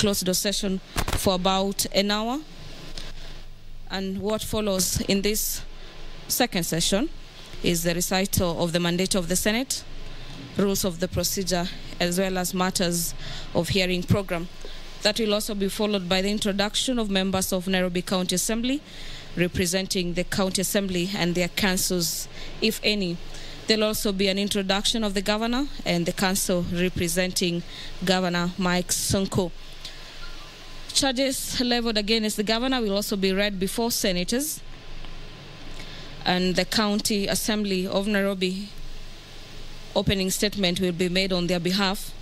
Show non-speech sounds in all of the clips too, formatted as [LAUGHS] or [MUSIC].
closed door session for about an hour. And what follows in this second session is the recital of the mandate of the Senate, rules of the procedure, as well as matters of hearing program. That will also be followed by the introduction of members of Nairobi County Assembly representing the County Assembly and their councils, if any. There'll also be an introduction of the governor and the council representing Governor Mike Sonko. Charges leveled against the governor will also be read before senators and the County Assembly of Nairobi opening statement will be made on their behalf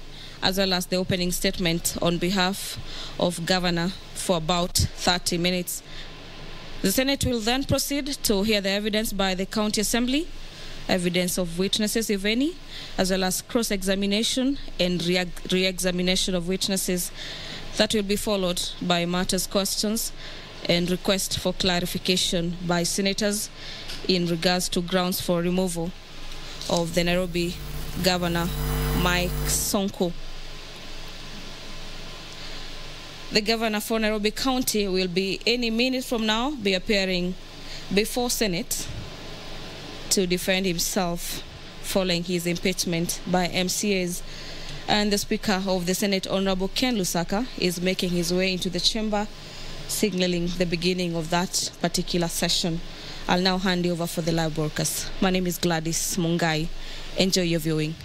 as well as the opening statement on behalf of governor for about 30 minutes. The Senate will then proceed to hear the evidence by the County Assembly, evidence of witnesses, if any, as well as cross examination and re examination of witnesses. That will be followed by matters questions and request for clarification by senators in regards to grounds for removal of the Nairobi Governor Mike Sonko. The governor for Nairobi County will be any minute from now be appearing before Senate to defend himself following his impeachment by MCAs. And the Speaker of the Senate, Honorable Ken Lusaka, is making his way into the chamber, signaling the beginning of that particular session. I'll now hand you over for the live broadcast. My name is Gladys Mungai. Enjoy your viewing.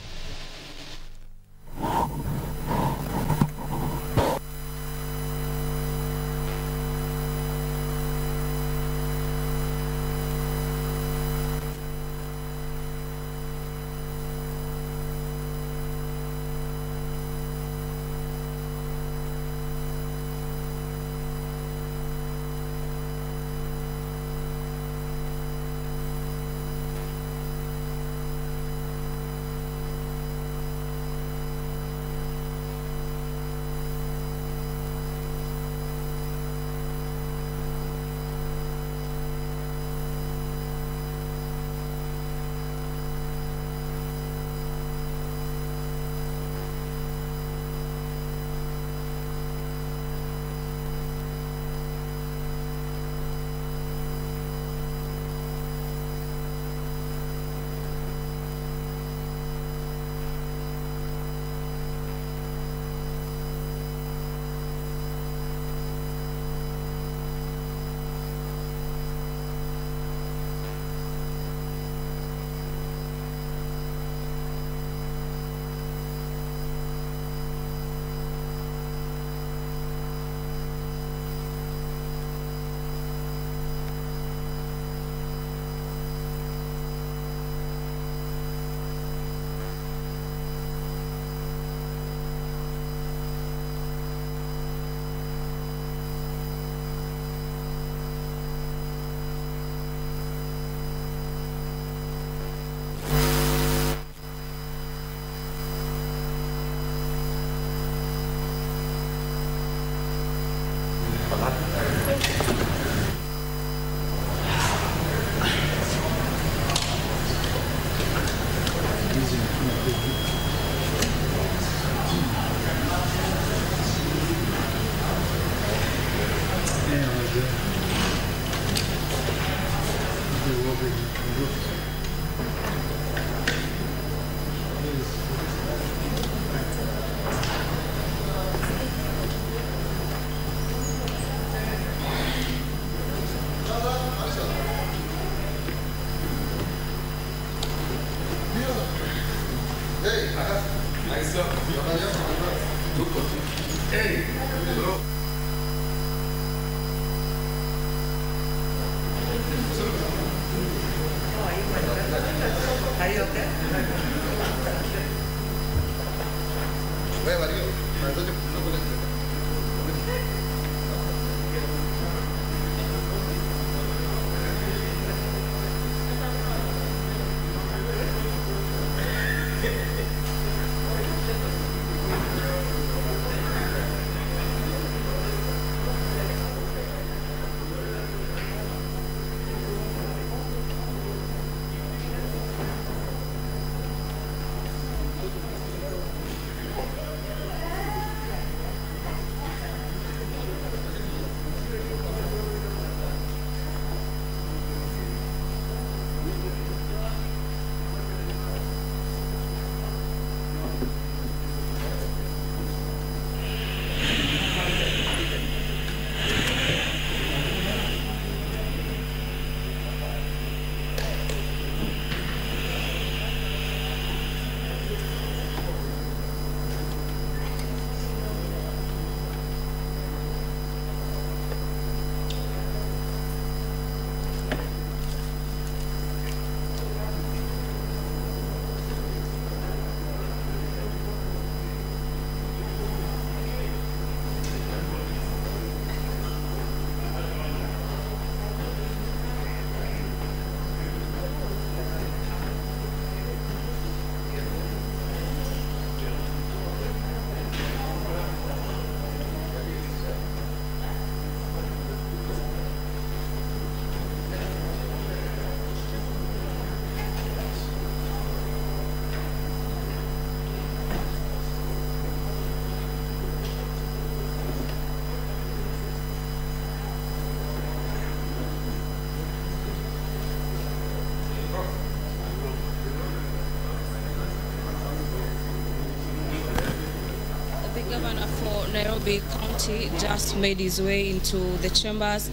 County just made his way into the chambers,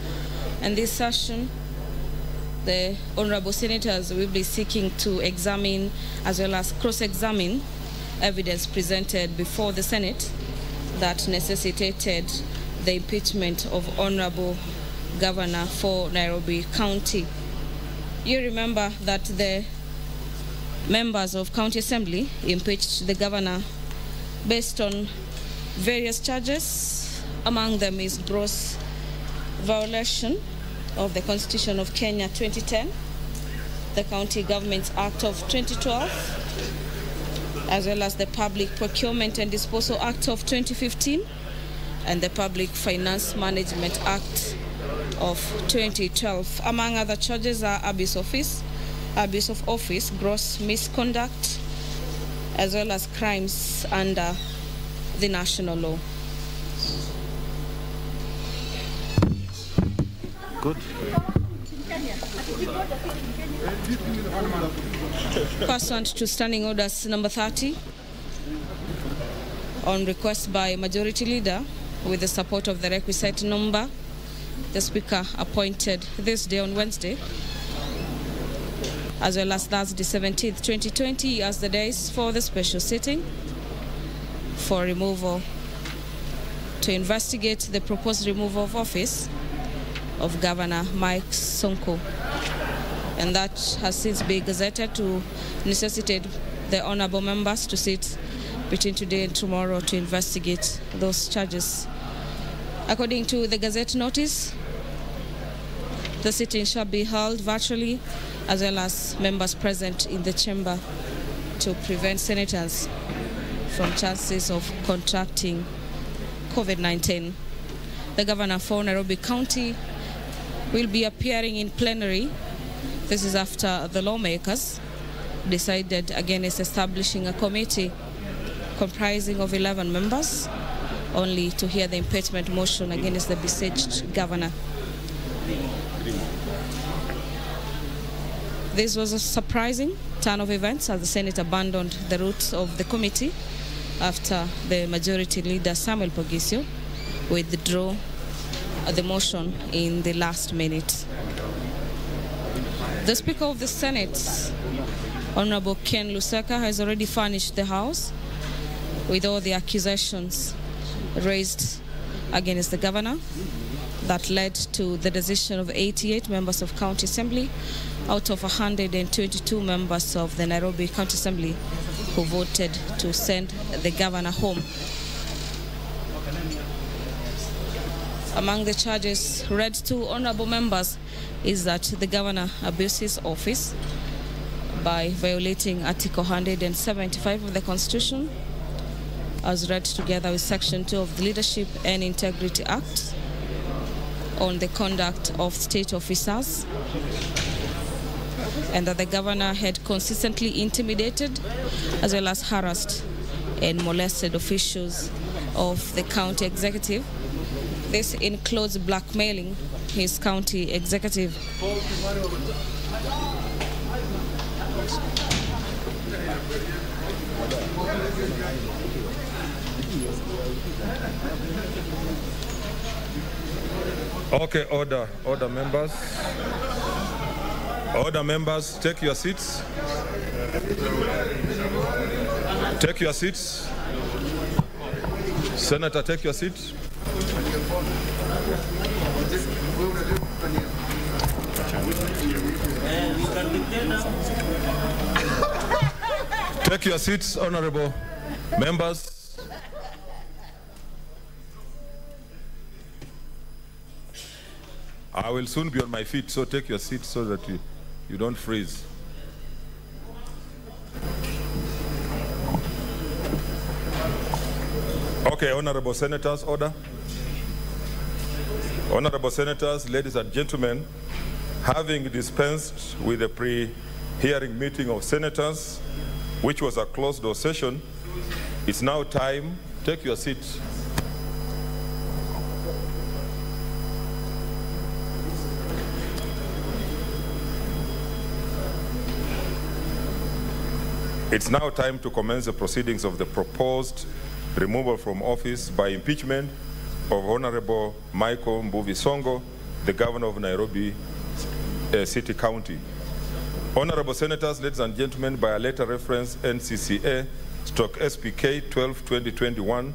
and this session, the honorable senators will be seeking to examine as well as cross-examine evidence presented before the Senate that necessitated the impeachment of Honorable Governor for Nairobi County. You remember that the members of County Assembly impeached the governor based on various charges. Among them is gross violation of the Constitution of Kenya 2010, the County Government Act of 2012, as well as the Public Procurement and Disposal Act of 2015 and the Public Finance Management Act of 2012. Among other charges are abuse of office, abuse of office, gross misconduct, as well as crimes under the national law. Pursuant to Standing Orders number 30, on request by Majority Leader, with the support of the requisite number, the Speaker appointed this day on Wednesday, as well as Thursday 17th, 2020, as the days for the special sitting for removal to investigate the proposed removal of office of Governor Mike Sonko. And that has since been gazetted to necessitate the honorable members to sit between today and tomorrow to investigate those charges. According to the Gazette notice, the sitting shall be held virtually as well as members present in the chamber to prevent senators from chances of contracting COVID-19. The governor for Nairobi County will be appearing in plenary. This is after the lawmakers decided against establishing a committee comprising of 11 members only to hear the impeachment motion against the besieged governor. This was a surprising turn of events as the Senate abandoned the route of the committee after the majority leader Samuel Poghisio withdrew the motion in the last minute. The Speaker of the Senate, Honorable Ken Lusaka, has already furnished the House with all the accusations raised against the governor that led to the decision of 88 members of County Assembly out of 122 members of the Nairobi County Assembly who voted to send the governor home. Among the charges read to honorable members is that the governor abuses office by violating Article 175 of the Constitution, as read together with Section 2 of the Leadership and Integrity Act on the conduct of state officers, and that the governor had consistently intimidated as well as harassed and molested officials of the county executive. This includes blackmailing his county executive. Okay, order, order members. Order members, take your seats. Take your seats. Senator, take your seat. Take your seats, honorable members. I will soon be on my feet, so take your seat so that you, you don't freeze. Okay, honorable senators, order. Honorable senators, ladies and gentlemen, having dispensed with the pre-hearing meeting of senators, which was a closed-door session, it's now time, take your seat. It's now time to commence the proceedings of the proposed removal from office by impeachment of Honorable Michael Mbuvi Sonko, the governor of Nairobi uh, City County. Honorable Senators, ladies and gentlemen, by a letter reference NCCA stroke SPK 12 2021,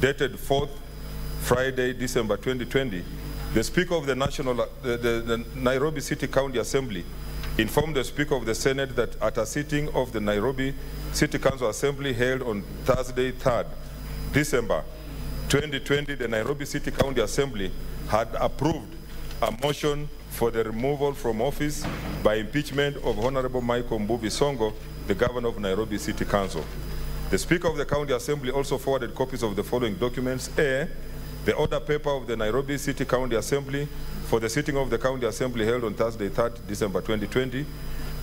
dated 4th Friday, December 2020, the Speaker of the National, uh, the, the Nairobi City County Assembly informed the Speaker of the Senate that at a sitting of the Nairobi City Council Assembly held on Thursday, 3rd December 2020, the Nairobi City County Assembly had approved a motion for the removal from office by impeachment of Honorable Michael Mbuvi Sonko, the governor of Nairobi City Council. The Speaker of the County Assembly also forwarded copies of the following documents. A, the order paper of the Nairobi City County Assembly for the sitting of the County Assembly held on Thursday, 3rd December 2020.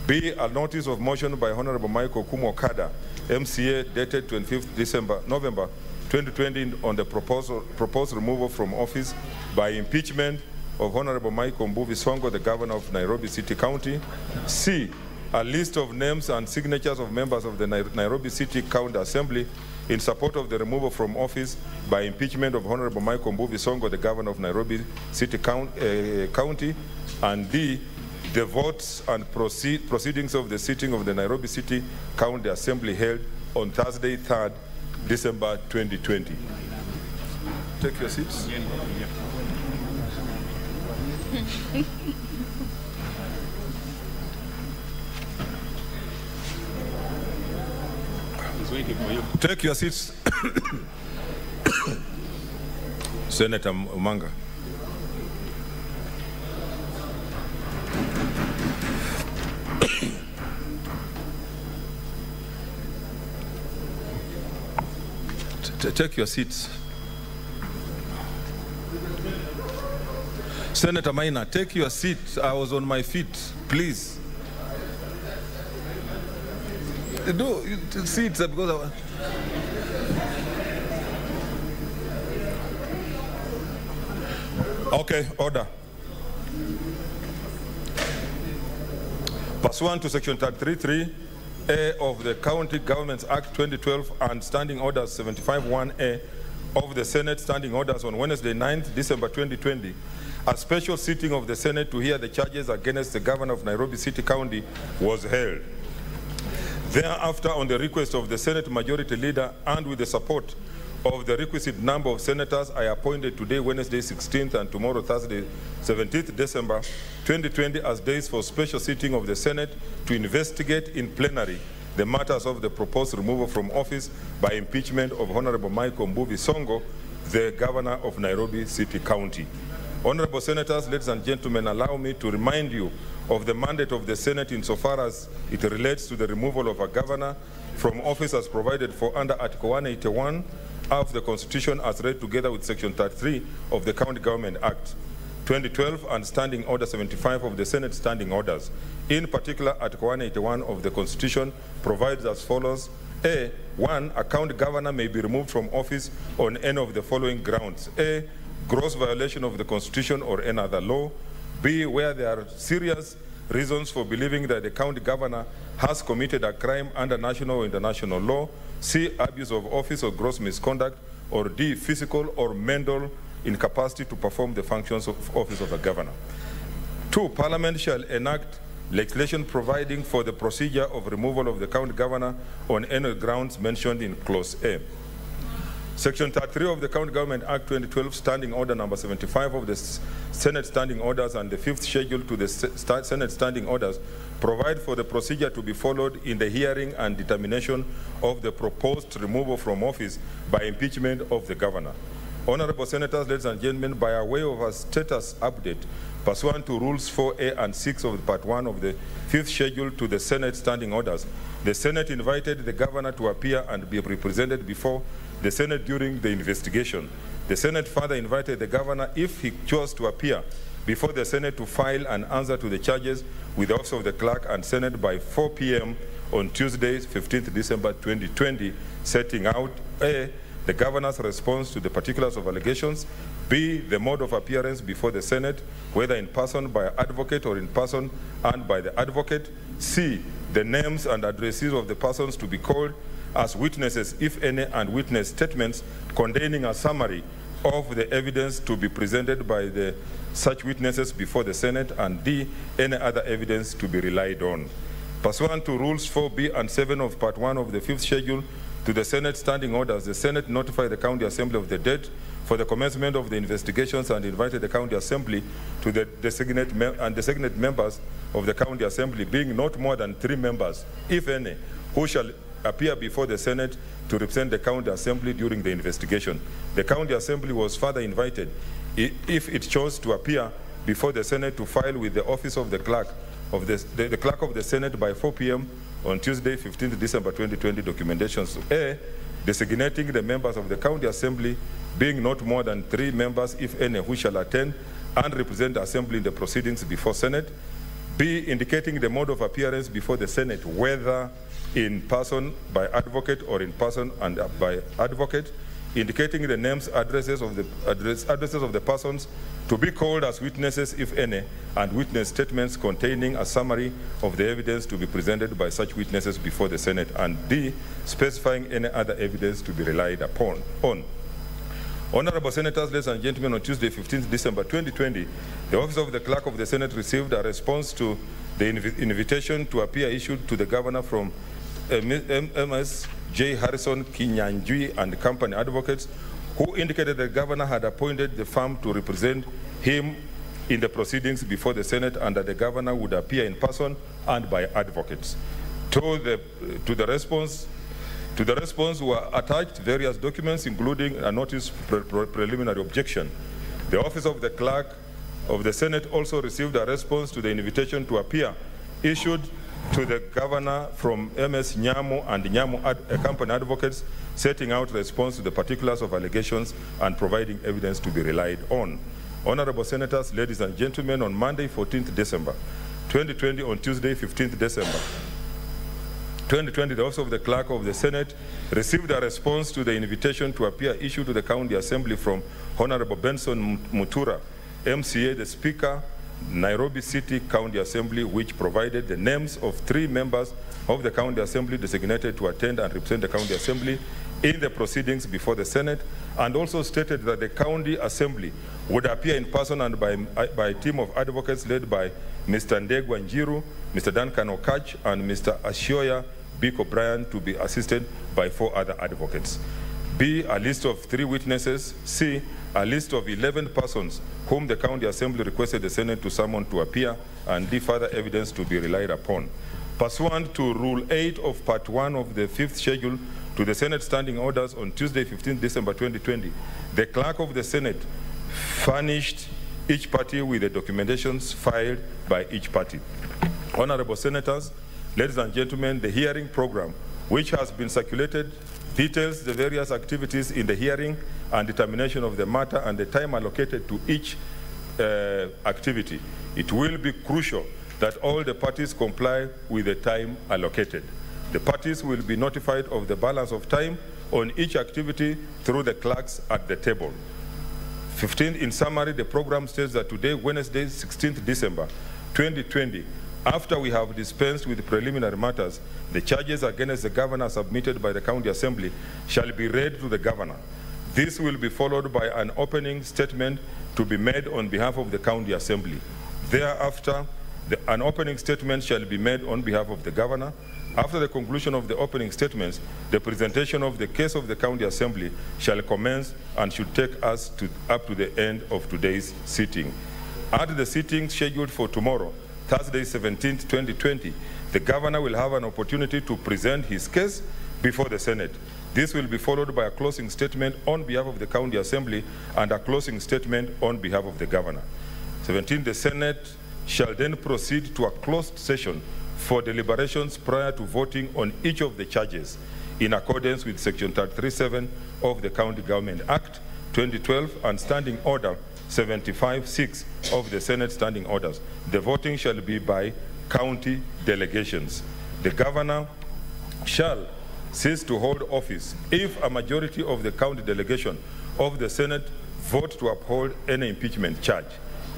B, a notice of motion by Honorable Michael Kumo Kada, MCA, dated 25th December, November 2020 on the proposal, proposed removal from office by impeachment of Honorable Michael Mbuvi Sonko, the governor of Nairobi City County. C, a list of names and signatures of members of the Nairobi City County Assembly in support of the removal from office by impeachment of Honorable Michael Mbuvi Sonko, the governor of Nairobi City uh, County. And D, the votes and proceed, proceedings of the sitting of the Nairobi City County Assembly held on Thursday, 3rd December 2020. Take your seats. Take your seats. [COUGHS] Senator Umanga. Take your seats. Senator Maina, take your seat. I was on my feet, please. No, seats because I. was... Okay, order. Pursuant to Section 333 A of the County Governments Act 2012 and Standing Orders 75-1A of the Senate Standing Orders on Wednesday, 9th December 2020, a special sitting of the Senate to hear the charges against the governor of Nairobi City County was held. Thereafter, on the request of the Senate Majority Leader and with the support of the requisite number of senators, I appointed today, Wednesday 16th, and tomorrow, Thursday 17th December 2020, as days for special sitting of the Senate to investigate in plenary the matters of the proposed removal from office by impeachment of Honorable Michael Mbuvi Sonko, the governor of Nairobi City County. Honorable Senators, ladies and gentlemen, allow me to remind you of the mandate of the Senate insofar as it relates to the removal of a governor from office as provided for under Article 181 of the Constitution as read together with Section 33 of the County Government Act 2012 and Standing Order 75 of the Senate Standing Orders. In particular, Article 181 of the Constitution provides as follows. A. One, a county governor may be removed from office on any of the following grounds. A. Gross violation of the Constitution or any other law. B. Where there are serious reasons for believing that the county governor has committed a crime under national or international law. C. Abuse of office or gross misconduct. Or D. Physical or mental incapacity to perform the functions of office of a governor. Two, Parliament shall enact legislation providing for the procedure of removal of the county governor on any grounds mentioned in Clause A. Section 33 of the County Government Act 2012, Standing Order number 75 of the Senate Standing Orders and the fifth schedule to the Senate Standing Orders provide for the procedure to be followed in the hearing and determination of the proposed removal from office by impeachment of the governor. Honorable Senators, ladies and gentlemen, by way of a status update, pursuant to Rules 4A and 6 of Part 1 of the fifth schedule to the Senate Standing Orders, the Senate invited the governor to appear and be represented before the Senate during the investigation. The Senate further invited the governor, if he chose to appear, before the Senate to file an answer to the charges with the Office of the Clerk and Senate by 4 p.m. on Tuesday, 15th December 2020, setting out A, the governor's response to the particulars of allegations, B, the mode of appearance before the Senate, whether in person by advocate or in person and by the advocate, C, the names and addresses of the persons to be called, as witnesses, if any, and witness statements containing a summary of the evidence to be presented by the such witnesses before the Senate, and D, any other evidence to be relied on. Pursuant to Rules 4B and 7 of Part 1 of the Fifth Schedule to the Senate standing orders, the Senate notified the County Assembly of the date for the commencement of the investigations and invited the County Assembly to the designate and designate members of the County Assembly, being not more than three members, if any, who shall appear before the Senate to represent the County Assembly during the investigation. The County Assembly was further invited, if it chose to appear before the Senate to file with the Office of the Clerk of the, the, the Clerk of the Senate by 4 p.m. on Tuesday, 15th December 2020, documentations A, designating the members of the County Assembly being not more than three members, if any, who shall attend and represent the Assembly in the proceedings before Senate. B, indicating the mode of appearance before the Senate, whether in person by advocate or in person and uh, by advocate, indicating the names, addresses of the address, addresses of the persons to be called as witnesses, if any, and witness statements containing a summary of the evidence to be presented by such witnesses before the Senate, and D, specifying any other evidence to be relied upon. On. Honorable Senators, ladies and gentlemen, on Tuesday, 15th December 2020, the Office of the Clerk of the Senate received a response to the inv invitation to appear issued to the Governor from MS J. Harrison Kinyanjui and Company Advocates, who indicated the Governor had appointed the firm to represent him in the proceedings before the Senate and that the Governor would appear in person and by advocates. To the, to the response, to the response were attached various documents, including a notice pre pre preliminary objection. The Office of the Clerk of the Senate also received a response to the invitation to appear issued to the governor from MS Nyamu and Nyamu ad uh, company advocates setting out response to the particulars of allegations and providing evidence to be relied on. Honorable Senators, ladies and gentlemen, on Monday, 14th December 2020, on Tuesday, 15th December 2020, the Office of the Clerk of the Senate received a response to the invitation to appear issued to the County Assembly from Honorable Benson Mutura, MCA, the Speaker, Nairobi City County Assembly, which provided the names of three members of the County Assembly designated to attend and represent the County Assembly in the proceedings before the Senate, and also stated that the County Assembly would appear in person and by, by a team of advocates led by Mr. Ndegwa Njiru, Mr. Duncan Okach, and Mr. Ashioya Biko O'Brien to be assisted by four other advocates. B, a list of three witnesses. C, a list of 11 persons whom the County Assembly requested the Senate to summon to appear and D, further evidence to be relied upon. Pursuant to Rule 8 of Part 1 of the Fifth Schedule to the Senate Standing Orders on Tuesday, 15 December 2020, the Clerk of the Senate furnished each party with the documentations filed by each party. Honorable Senators, Ladies and gentlemen, the hearing program, which has been circulated, details the various activities in the hearing and determination of the matter and the time allocated to each uh, activity. It will be crucial that all the parties comply with the time allocated. The parties will be notified of the balance of time on each activity through the clerks at the table. 15. In summary, the program states that today, Wednesday, 16th December 2020, after we have dispensed with preliminary matters, the charges against the governor submitted by the county assembly shall be read to the governor. This will be followed by an opening statement to be made on behalf of the county assembly. Thereafter, the, an opening statement shall be made on behalf of the governor. After the conclusion of the opening statements, the presentation of the case of the county assembly shall commence and should take us to, up to the end of today's sitting. At the sitting scheduled for tomorrow, Thursday, 17th, 2020, the governor will have an opportunity to present his case before the Senate. This will be followed by a closing statement on behalf of the County Assembly and a closing statement on behalf of the governor. 17, the Senate shall then proceed to a closed session for deliberations prior to voting on each of the charges in accordance with Section 337 of the County Government Act 2012 and Standing Order 75-6 of the Senate Standing Orders. The voting shall be by county delegations. The governor shall cease to hold office if a majority of the county delegation of the Senate vote to uphold any impeachment charge.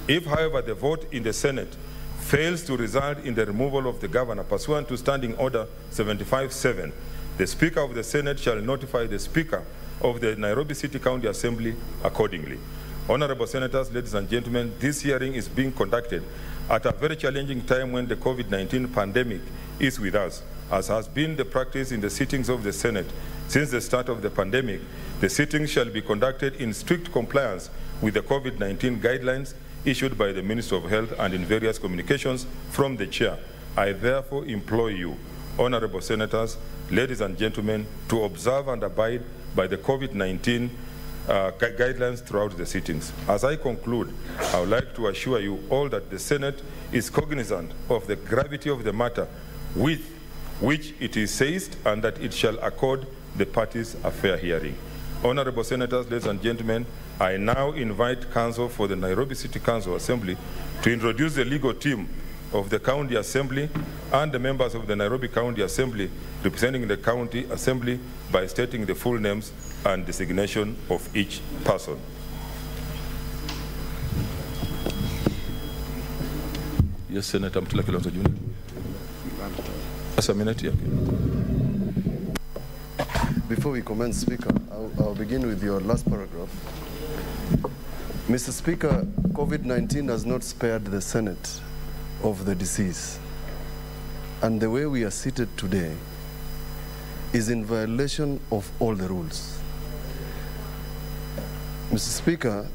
If, however, the vote in the Senate fails to result in the removal of the governor pursuant to Standing Order 75-7, The Speaker of the Senate shall notify the Speaker of the Nairobi City County Assembly accordingly. Honorable Senators, ladies and gentlemen, this hearing is being conducted at a very challenging time when the COVID-19 pandemic is with us. As has been the practice in the sittings of the Senate since the start of the pandemic, the sittings shall be conducted in strict compliance with the COVID-19 guidelines issued by the Minister of Health and in various communications from the Chair. I therefore implore you, Honorable Senators, ladies and gentlemen, to observe and abide by the COVID-19 uh, gu- guidelines throughout the sittings. As I conclude, I would like to assure you all that the Senate is cognizant of the gravity of the matter with which it is seized and that it shall accord the parties a fair hearing. Honorable Senators, ladies and gentlemen, I now invite counsel for the Nairobi City Council Assembly to introduce the legal team of the County Assembly and the members of the Nairobi County Assembly representing the County Assembly by stating the full names and designation of each person. Yes, Senator Mutula Kilonzo Jr. Just a minute, yeah. Before we commence, Speaker, I'll, I'll begin with your last paragraph. Mr. Speaker, COVID-19 has not spared the Senate of the disease. And the way we are seated today is in violation of all the rules. Mr. Speaker,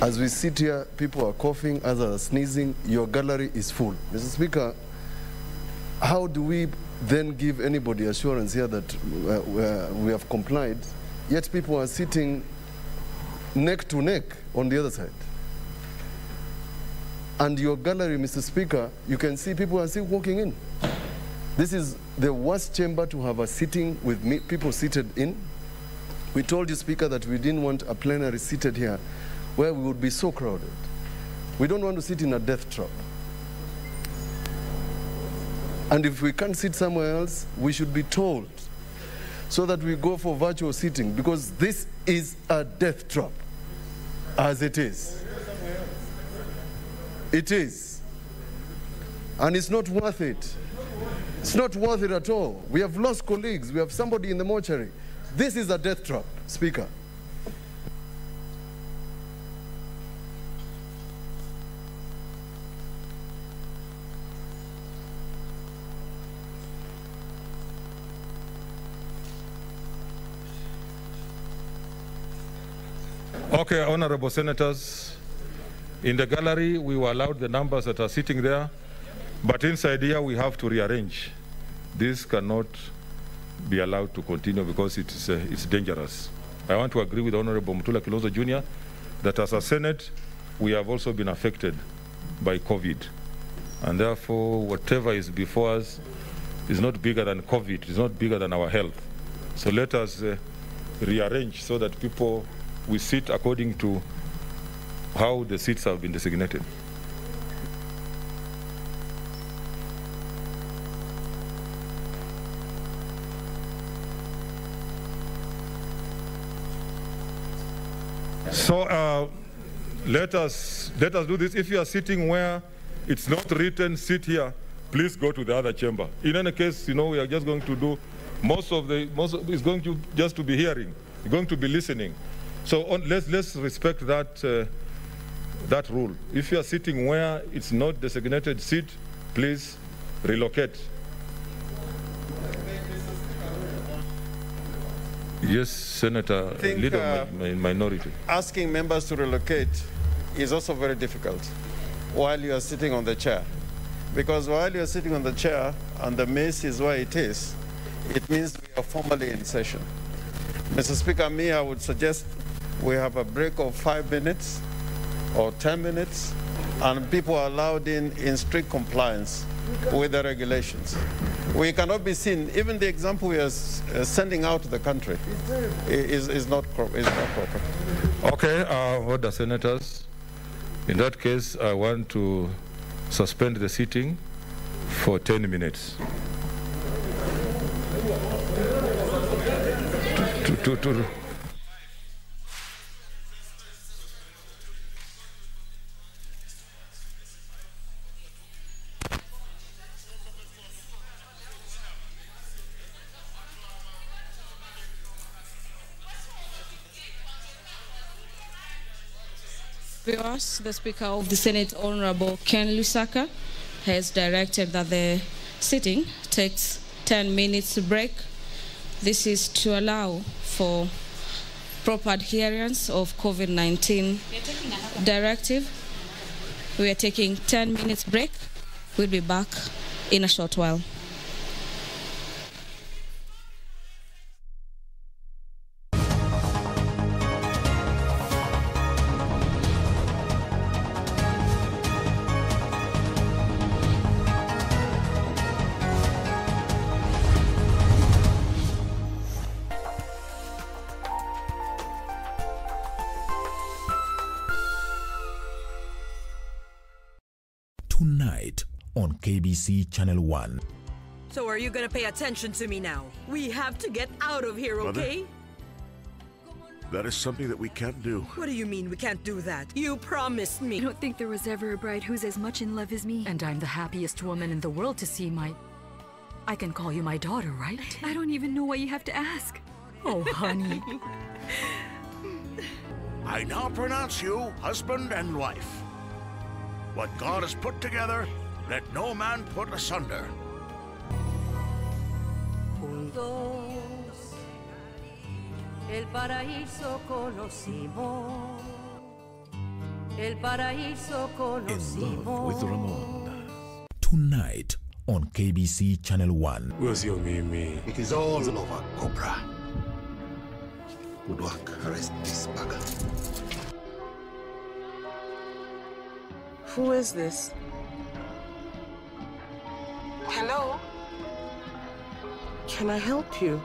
as we sit here, people are coughing, others are sneezing, your gallery is full. Mr. Speaker, how do we then give anybody assurance here that uh, we we have complied, yet people are sitting neck to neck on the other side? And your gallery, Mr. Speaker, you can see people are still walking in. This is the worst chamber to have a sitting with me, people seated in. We told you, Speaker, that we didn't want a plenary seated here where we would be so crowded. We don't want to sit in a death trap. And if we can't sit somewhere else, we should be told so that we go for virtual sitting because this is a death trap as it is. It is. And it's not worth it. It's not worth it at all. We have lost colleagues. We have somebody in the mortuary. This is a death trap, Speaker. Okay, honorable senators, in the gallery, we were allowed the numbers that are sitting there, but inside here, we have to rearrange. This cannot be allowed to continue because it is, uh, it's dangerous. I want to agree with Honorable Mutula Kilonzo Jr. that as a Senate, we have also been affected by COVID. And therefore, whatever is before us is not bigger than COVID, it's not bigger than our health. So let us uh, rearrange so that people, we sit according to how the seats have been designated. So uh, let us let us do this. If you are sitting where it's not written, sit here. Please go to the other chamber. In any case, you know we are just going to do most of the most of, is going to just to be hearing, going to be listening. So on, let's let's respect that uh, that rule. If you are sitting where it's not designated seat, please relocate. Yes, Senator, think, leader uh, mi- minority. asking members to relocate is also very difficult while you are sitting on the chair. Because while you are sitting on the chair and the mace is where it is, it means we are formally in session. Mr. Speaker, me, I would suggest we have a break of five minutes or 10 minutes, and people are allowed in in strict compliance with the regulations. We cannot be seen, even the example we are uh, sending out to the country is, is, not, is not proper. Okay, uh, order senators. In that case, I want to suspend the sitting for 10 minutes. To, to, to, The Speaker of the Senate, Honorable Ken Lusaka, has directed that the sitting takes 10 minutes break. This is to allow for proper adherence of COVID-19 directive. We are taking 10 minutes break. We'll be back in a short while. Tonight on KBC Channel 1. So are you gonna pay attention to me now? We have to get out of here, Mother? okay? That is something that we can't do. What do you mean we can't do that? You promised me. I don't think there was ever a bride who's as much in love as me. And I'm the happiest woman in the world to see my. I can call you my daughter, right? I don't even know why you have to ask. Oh, honey. [LAUGHS] I now pronounce you husband and wife. What God has put together, let no man put asunder. Juntos el paraíso conocimos. El paraíso In love with. Ramon. Tonight on KBC Channel 1. Where's your Mimi? It is all over, Cobra. Good work. Arrest this bugger. Who is this? Hello? Can I help you?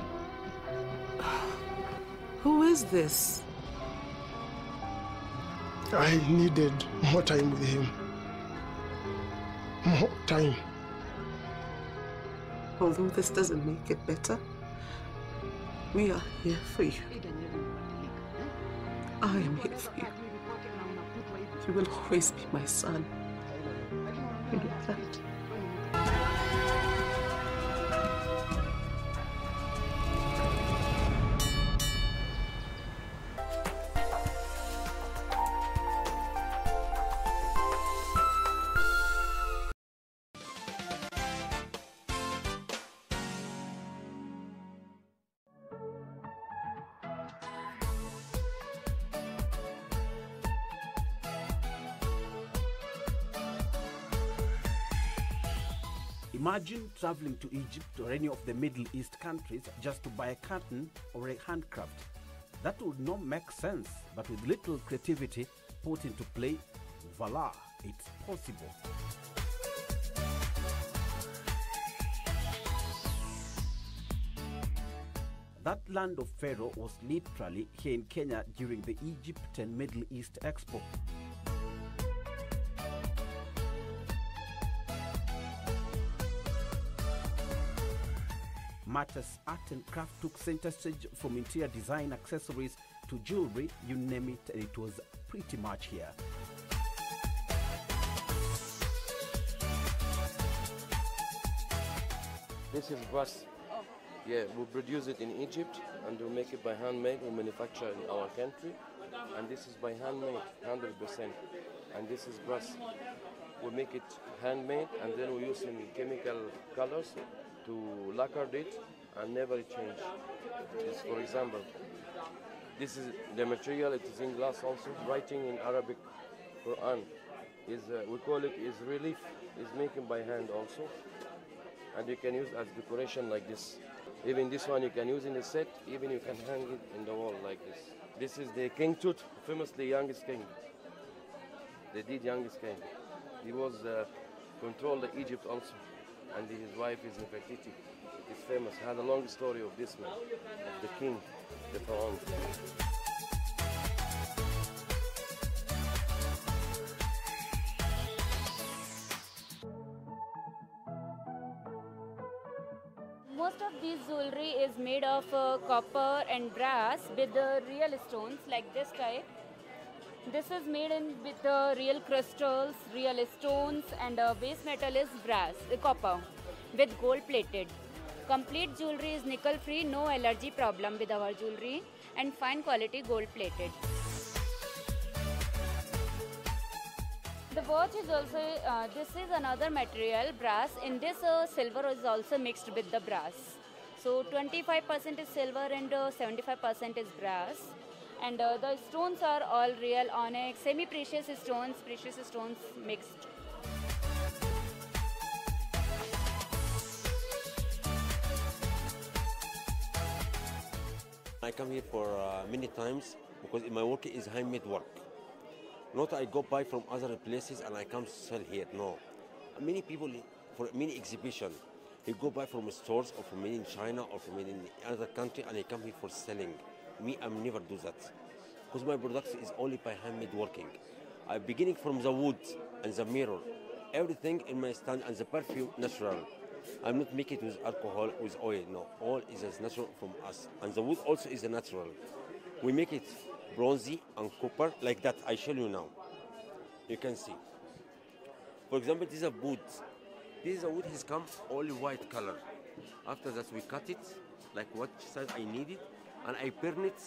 Who is this? I needed more time with him. More time. Although this doesn't make it better, we are here for you. I am here for you. You will always be my son. You know that. Imagine traveling to Egypt or any of the Middle East countries just to buy a curtain or a handcraft. That would not make sense, but with little creativity put into play, voila, it's possible. That land of Pharaoh was literally here in Kenya during the Egypt and Middle East Expo. Matters Art and Craft took center stage from interior design accessories to jewelry, you name it, and it was pretty much here. This is brass. Oh. Yeah, we produce it in Egypt and we make it by handmade. We manufacture in our country, and this is by handmade, 100%. And this is brass. We make it handmade, and then we use in chemical colors to lacquer it and never change. This, for example, this is the material. It is in glass also. Writing in Arabic Quran is uh, we call it is relief. Is making by hand also and you can use as decoration like this. Even this one you can use in the set, even you can hang it in the wall like this. This is the King Tut, famously youngest king. They did youngest king. He was uh, controlled Egypt also, and his wife is Nefertiti. It is famous. Had a long story of this man, of the king, the pharaoh. Most of this jewelry is made of uh, copper and brass with the real stones like this type. This is made in with uh, real crystals, real stones, and uh, base metal is brass, uh, copper, with gold plated. Complete jewelry is nickel free, no allergy problem with our jewelry, and fine quality gold plated. the watch is also, uh, this is another material, brass. In this, uh, silver is also mixed with the brass. So 25% is silver and uh, 75% is brass. And uh, the stones are all real onyx, semi-precious stones, precious stones mixed. I come here for uh, many times because my work is handmade work. Not I go buy from other places and I come sell here. No, many people for many exhibition, they go buy from stores or from in China or from in other country and they come here for selling. Me, I'm never do that because my production is only by handmade working. I beginning from the wood and the mirror, everything in my stand and the perfume natural. I'm not making it with alcohol, with oil. No, all is as natural from us. And the wood also is natural. We make it bronzy and copper like that. I show you now. You can see. For example, this is a wood. This is a wood has come only white color. After that, we cut it like what size I need it, and I burn it.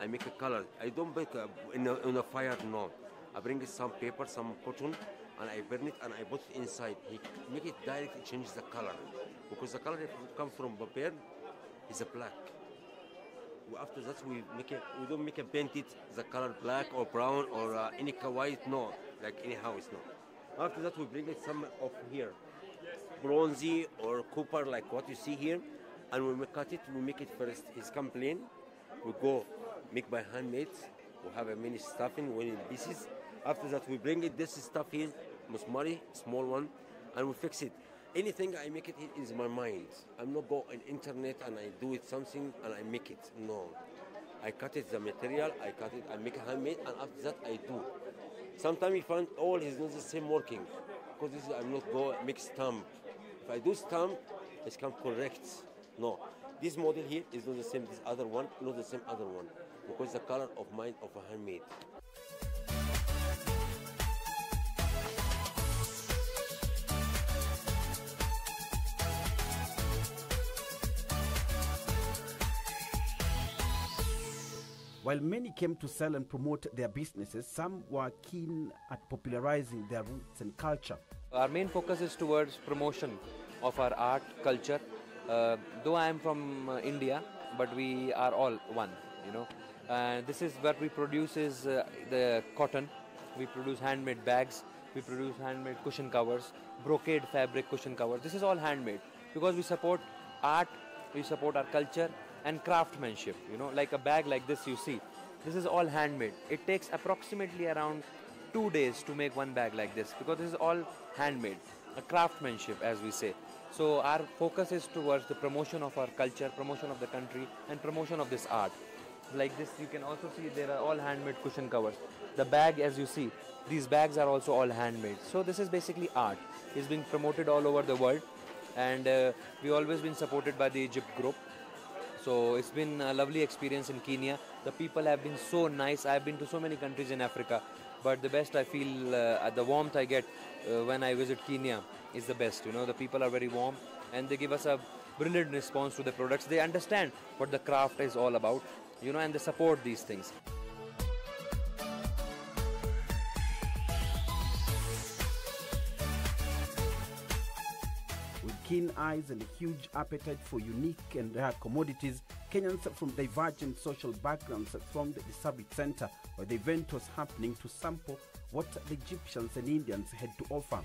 I make a color. I don't make a, in, a, in a fire. No, I bring some paper, some cotton, and I burn it and I put it inside. He make it direct, it changes the color. Because the color come from paper is a black. After that, we make we don't make a paint it the color black or brown or uh, any white, no, like any house, no. After that, we bring it some of here, bronzy or copper, like what you see here, and when we cut it, we make it first. It's come plain. We go make by handmade. We have a mini stuffing when in pieces. After that, we bring it this stuff here, musmari, small one, and we fix it. Anything I make it it is my mind. I'm not go on internet and I do it something and I make it. No, I cut it the material, I cut it, I make it handmade, and after that I do. Sometimes you find all is not the same working because I'm not go make stamp. If I do stamp, it's come correct. No, this model here is not the same. This other one, not the same other one, because the color of mine of a handmade. While many came to sell and promote their businesses, some were keen at popularizing their roots and culture. Our main focus is towards promotion of our art, culture. Uh, though I am from uh, India, but we are all one, you know. And this is what we produce is uh, the cotton. We produce handmade bags. We produce handmade cushion covers, brocade fabric cushion covers. This is all handmade because we support art, we support our culture and craftsmanship. You know, like a bag like this you see. This is all handmade. It takes approximately around two days to make one bag like this because this is all handmade, a craftsmanship as we say. So our focus is towards the promotion of our culture, promotion of the country, and promotion of this art. Like this, you can also see there are all handmade cushion covers. The bag, as you see, these bags are also all handmade. So this is basically art. It's being promoted all over the world, and uh, we always been supported by the Egypt group. So it's been a lovely experience in Kenya. The people have been so nice. I've been to so many countries in Africa, but the best I feel uh, the warmth I get uh, when I visit Kenya is the best. You know, the people are very warm and they give us a brilliant response to the products. They understand what the craft is all about, you know, and they support these things. With keen eyes and a huge appetite for unique and rare commodities, Kenyans from divergent social backgrounds formed the Summit Center where the event was happening to sample what the Egyptians and Indians had to offer.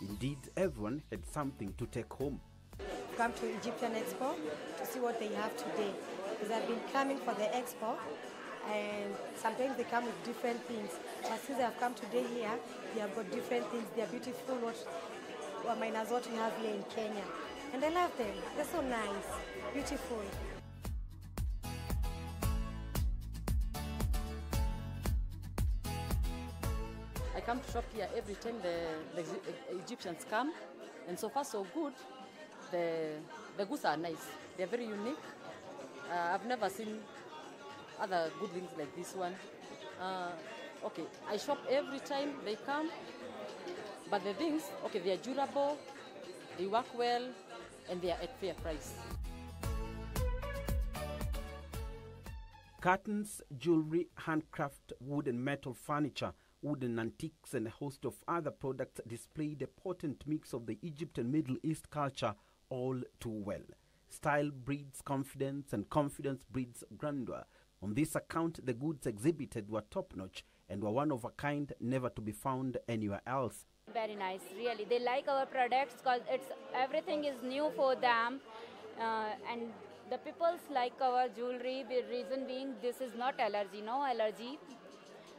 Indeed, everyone had something to take home. come to Egyptian Expo to see what they have today. Because I've been coming for the expo, and sometimes they come with different things. But since I've come today here, they have got different things. They are beautiful, what, what minus what we have here in Kenya. And I love them. They're so nice, beautiful. Come to shop here every time the, the Egyptians come, and so far so good. The the goods are nice. They're very unique. Uh, I've never seen other good things like this one. Uh, okay, I shop every time they come, but the things, okay, they are durable, they work well, and they are at fair price. Curtains, jewelry, handcraft, wood and metal furniture wooden antiques, and a host of other products displayed a potent mix of the Egypt and Middle East culture all too well. Style breeds confidence, and confidence breeds grandeur. On this account, the goods exhibited were top notch and were one of a kind never to be found anywhere else. Very nice, really. They like our products because it's everything is new for them, uh, and the people's like our jewelry. The reason being, this is not allergy, no allergy,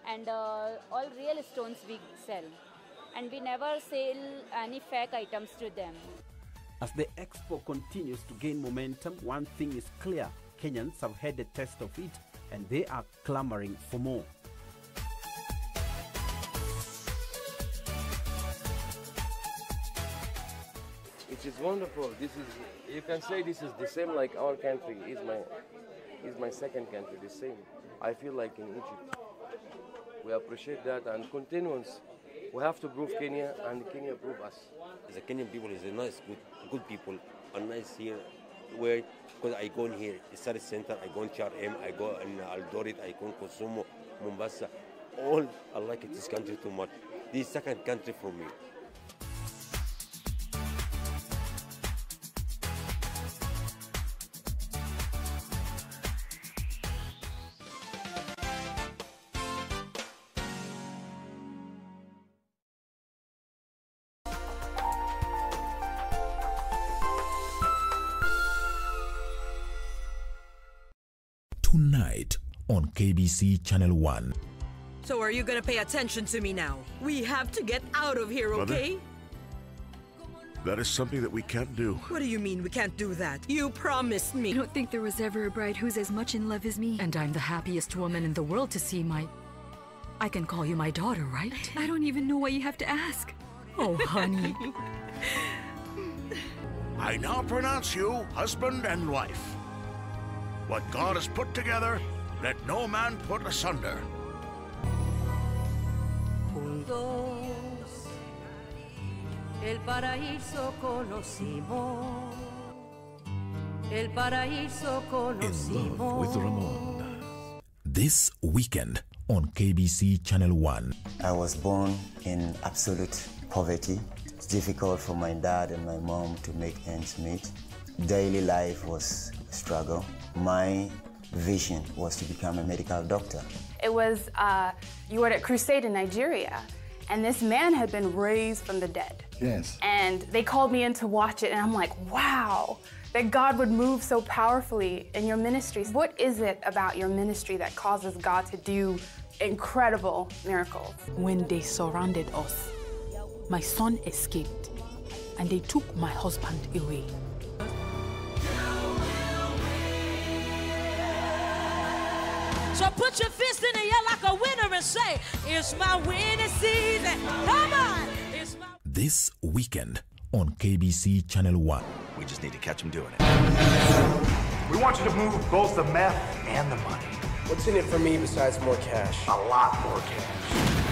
and uh, all real stones we sell, and we never sell any fake items to them. As the expo continues to gain momentum, one thing is clear Kenyans have had a taste of it and they are clamoring for more. It is wonderful. This is you can say this is the same like our country is my is my second country. The same. I feel like in Egypt. We appreciate that and continuance. We have to prove Kenya and Kenya prove us. The Kenyan people is a nice, good, good people, and nice here. Where, because I go in here, study center, I go in CRM, I go in Eldoret, I go in Kisumu, Mombasa. All I like this country too much. This second country for me. On Channel 1. So are you gonna pay attention to me now? We have to get out of here, Mother? okay? That is something that we can't do. What do you mean we can't do that? You promised me. I don't think there was ever a bride who's as much in love as me. And I'm the happiest woman in the world to see my. I can call you my daughter, right? I don't even know why you have to ask. Oh, honey. [LAUGHS] I now pronounce you husband and wife. What God has put together, let no man put asunder. Juntos el paraíso conocimos. El paraíso conocimos. In love With Ramon. This weekend on KBC Channel 1. I was born in absolute poverty. It's difficult for my dad and my mom to make ends meet. Daily life was a struggle. My vision was to become a medical doctor. It was, uh, you were at Crusade in Nigeria, and this man had been raised from the dead. Yes. And they called me in to watch it, and I'm like, wow, that God would move so powerfully in your ministries. What is it about your ministry that causes God to do incredible miracles? When they surrounded us, my son escaped, and they took my husband away. So put your fist in the air like a winner and say, It's my winning season. Come on. It's my This weekend on KBC Channel 1. We just need to catch him doing it. We want you to move both the meth and the money. What's in it for me besides more cash? A lot more cash.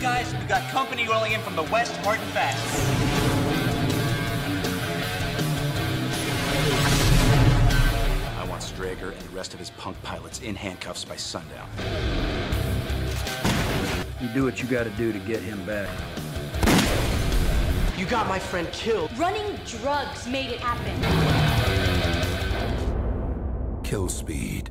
Guys, we got company rolling in from the west hard and fast. I and the rest of his punk pilots in handcuffs by sundown. You do what you gotta do to get him back. You got my friend killed. Running drugs made it happen. Kill speed.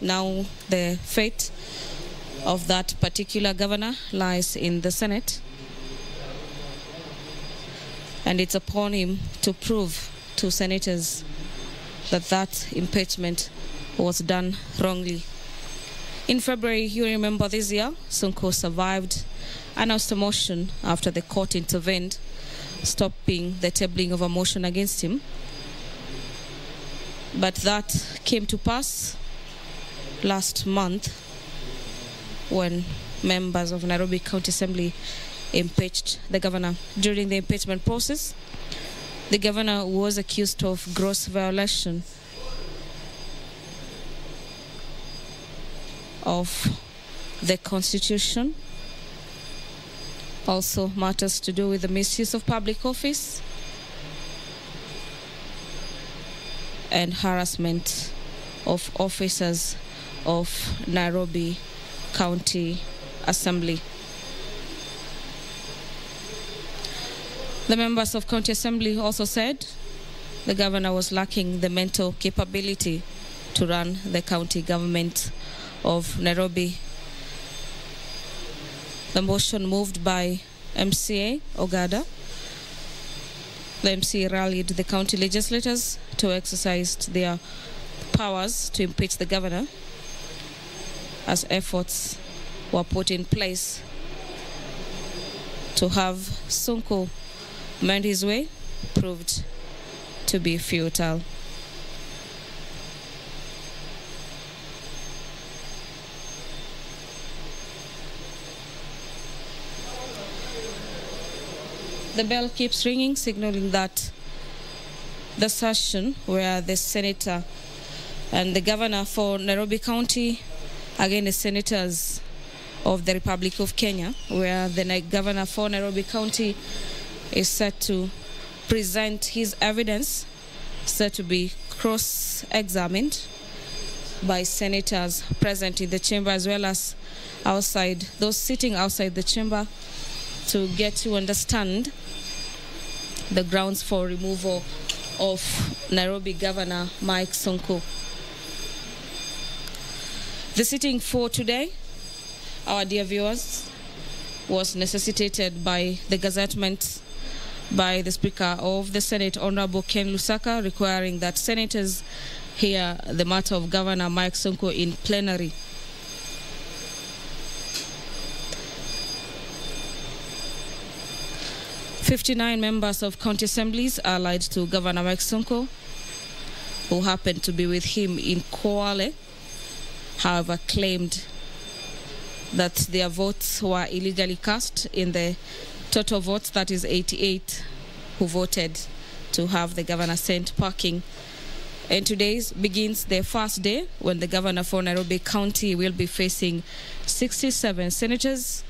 Now the fate of that particular governor lies in the Senate. And it's upon him to prove to senators that that impeachment was done wrongly. In February, you remember this year, Sonko survived, announced a motion after the court intervened, stopping the tabling of a motion against him. But that came to pass last month when members of Nairobi County Assembly impeached the governor. During the impeachment process, the governor was accused of gross violation of the constitution, also matters to do with the misuse of public office and harassment of officers of Nairobi County Assembly. The members of County Assembly also said the governor was lacking the mental capability to run the county government of Nairobi. The motion moved by MCA Ogada. The MCA rallied the county legislators to exercise their powers to impeach the governor as efforts were put in place to have Sonko mend his way proved to be futile. The bell keeps ringing, signaling that the session where the senator and the governor for Nairobi County, again the senators of the Republic of Kenya, where the governor for Nairobi County is set to present his evidence, set to be cross-examined by senators present in the chamber as well as outside, those sitting outside the chamber to get to understand the grounds for removal of Nairobi Governor Mike Sonko. The sitting for today, our dear viewers, was necessitated by the gazettement by the Speaker of the Senate, Honorable Ken Lusaka, requiring that senators hear the matter of Governor Mike Sonko in plenary. Fifty-nine members of county assemblies allied to Governor Mike Sonko, who happened to be with him in Kwale, however, claimed that their votes were illegally cast in the total votes, that is 88, who voted to have the governor sent packing. And today begins the first day when the governor for Nairobi County will be facing 67 senators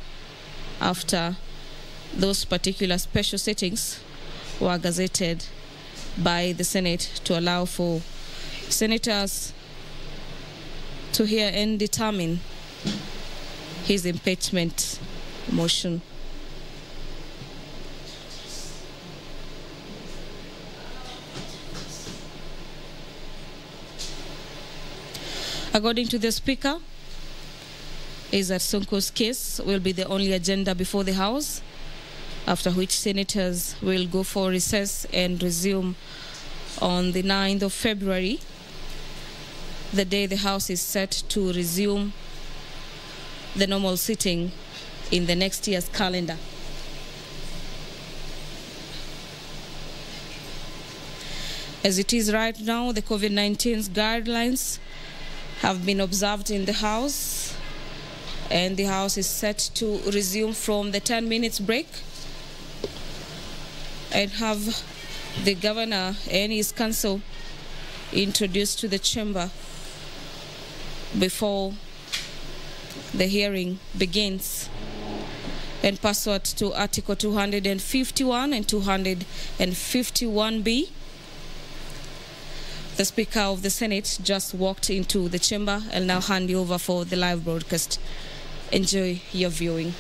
after those particular special sittings were gazetted by the Senate to allow for senators to hear and determine his impeachment motion. According to the Speaker, is that Sonko's case will be the only agenda before the House, after which senators will go for recess and resume on the 9th of February, the day the House is set to resume the normal sitting in the next year's calendar. As it is right now, the COVID 19 guidelines have been observed in the House, and the House is set to resume from the 10 minutes break and have the governor and his council introduced to the chamber before the hearing begins. And pursuant to Article 251 and 251B, the Speaker of the Senate just walked into the chamber and now hand you over for the live broadcast. Enjoy your viewing.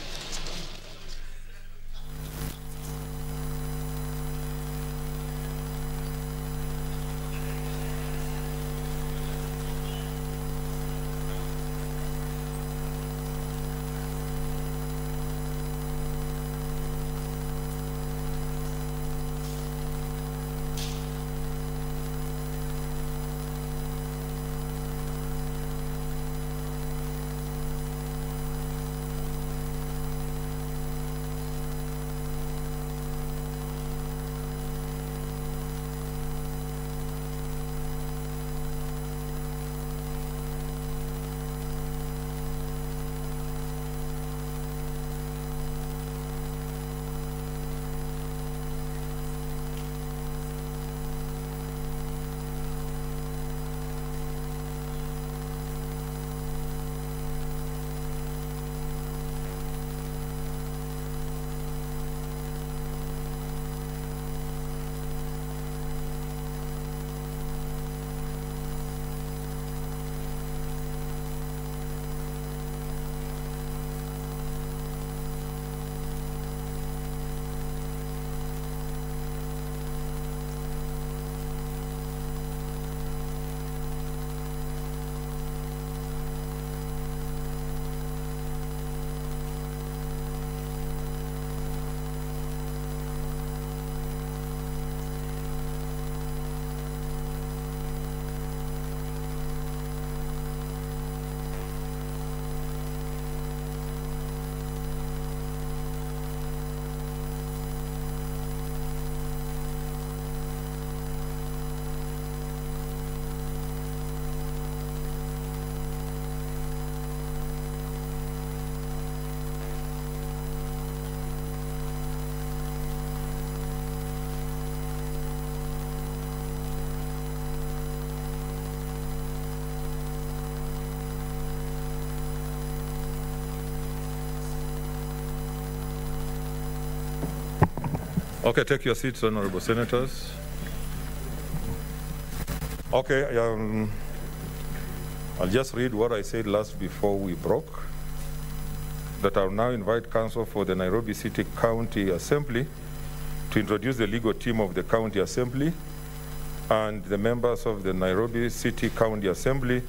Okay, take your seats, honorable senators. Okay, um, I'll just read what I said last before we broke. That I'll now invite counsel for the Nairobi City County Assembly to introduce the legal team of the County Assembly and the members of the Nairobi City County Assembly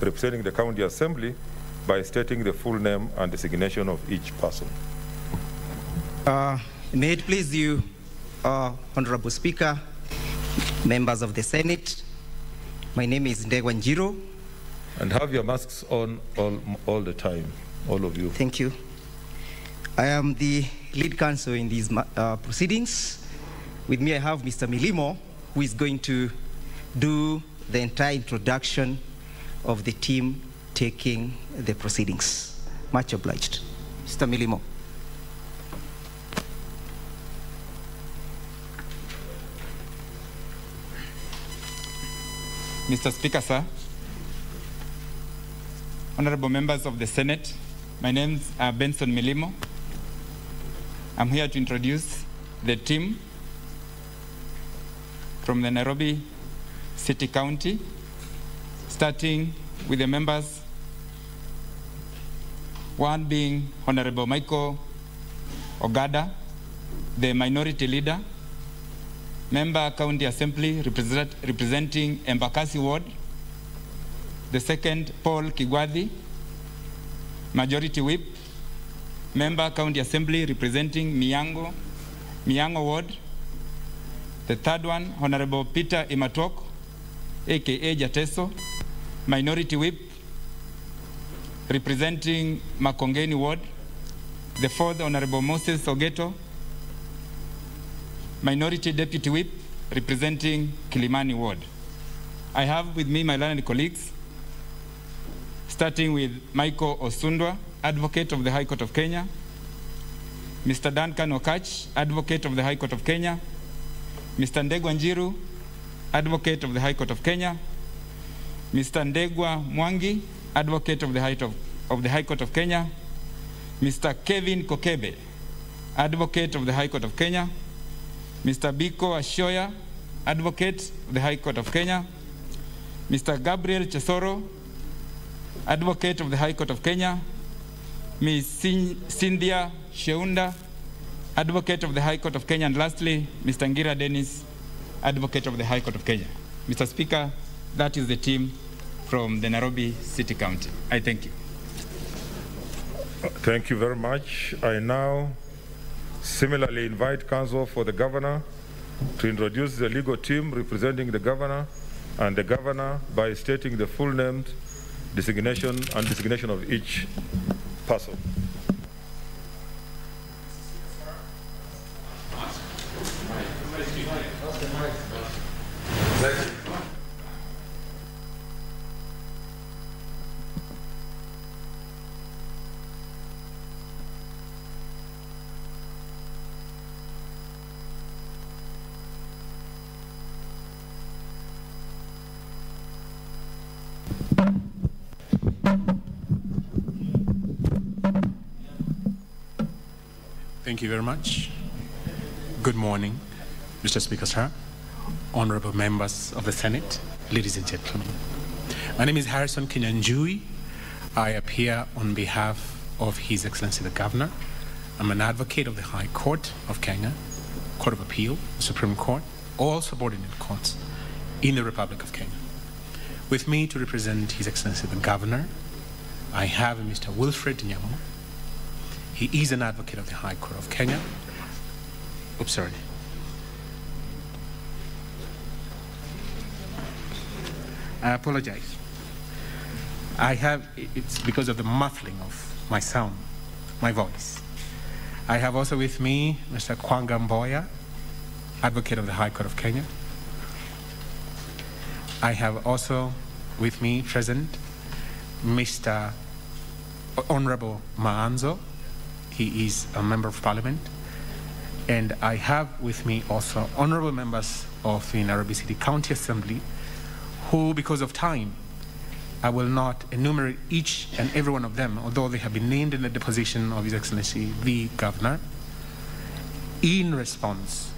representing the County Assembly by stating the full name and designation of each person. Uh, may it please you, uh, Honorable Speaker, members of the Senate, my name is Ndegwa Njiru. And have your masks on all, all the time, all of you. Thank you. I am the lead counsel in these uh, proceedings. With me, I have Mr. Milimo, who is going to do the entire introduction of the team taking the proceedings. Much obliged. Mr. Milimo. Mr. Speaker, sir, honorable members of the Senate, my name is uh, Benson Milimo. I'm here to introduce the team from the Nairobi City County, starting with the members, one being Honorable Michael Ogada, the minority leader, member County Assembly represent, representing Embakasi Ward, the second Paul Kigwadi, majority whip, member County Assembly representing Miango, Miango Ward, the third one, Honorable Peter Imatok, aka Jateso, Minority Whip, representing Makongeni Ward. The fourth, Honorable Moses Ogeto, Minority Deputy Whip, representing Kilimani Ward. I have with me my learned colleagues, starting with Michael Osundwa, Advocate of the High Court of Kenya, Mr. Duncan Okach, Advocate of the High Court of Kenya, Mr. Ndegwa Njiru, Advocate of the High Court of Kenya, Mr. Ndegwa Mwangi, Advocate of the High, of, of the High Court of Kenya, Mr. Kevin Kokebe, Advocate of the High Court of Kenya, Mr. Biko Ashoya, Advocate of the High Court of Kenya, Mr. Gabriel Chesoro, Advocate of the High Court of Kenya, Ms. Cynthia Sheunda, Advocate of the High Court of Kenya, and lastly, Mr. Ngira Dennis, Advocate of the High Court of Kenya. Mr. Speaker, that is the team from the Nairobi City County. I thank you. Thank you very much. I now similarly invite counsel for the governor to introduce the legal team representing the governor and the governor by stating the full name, designation, and designation of each person. Thank you very much. Good morning, Mr. Speaker, sir, honorable members of the Senate, ladies and gentlemen. My name is Harrison Kinyanjui. I appear on behalf of His Excellency the Governor. I'm an advocate of the High Court of Kenya, Court of Appeal, Supreme Court, all subordinate courts in the Republic of Kenya. With me to represent His Excellency the Governor, I have Mr. Wilfred Nyamu. He is an advocate of the High Court of Kenya. Oops, sorry. I apologize. I have, it's because of the muffling of my sound, my voice. I have also with me Mr. Kwanga Mboya, advocate of the High Court of Kenya. I have also with me present Mr. Honorable Maanzo. He is a member of parliament. And I have with me also honorable members of the Nairobi City County Assembly who, because of time, I will not enumerate each and every one of them, although they have been named in the deposition of His Excellency the Governor, in response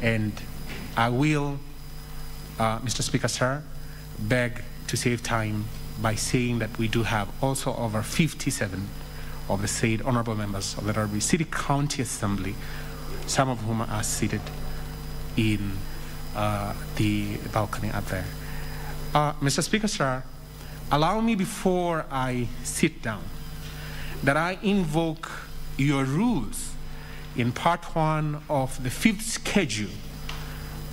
And I will, uh, Mr. Speaker, sir, beg to save time by saying that we do have also over 57 of the said honorable members of the Nairobi City County Assembly, some of whom are seated in uh, the balcony up there. Uh, Mr. Speaker, sir, allow me before I sit down that I invoke your rules in part one of the fifth schedule,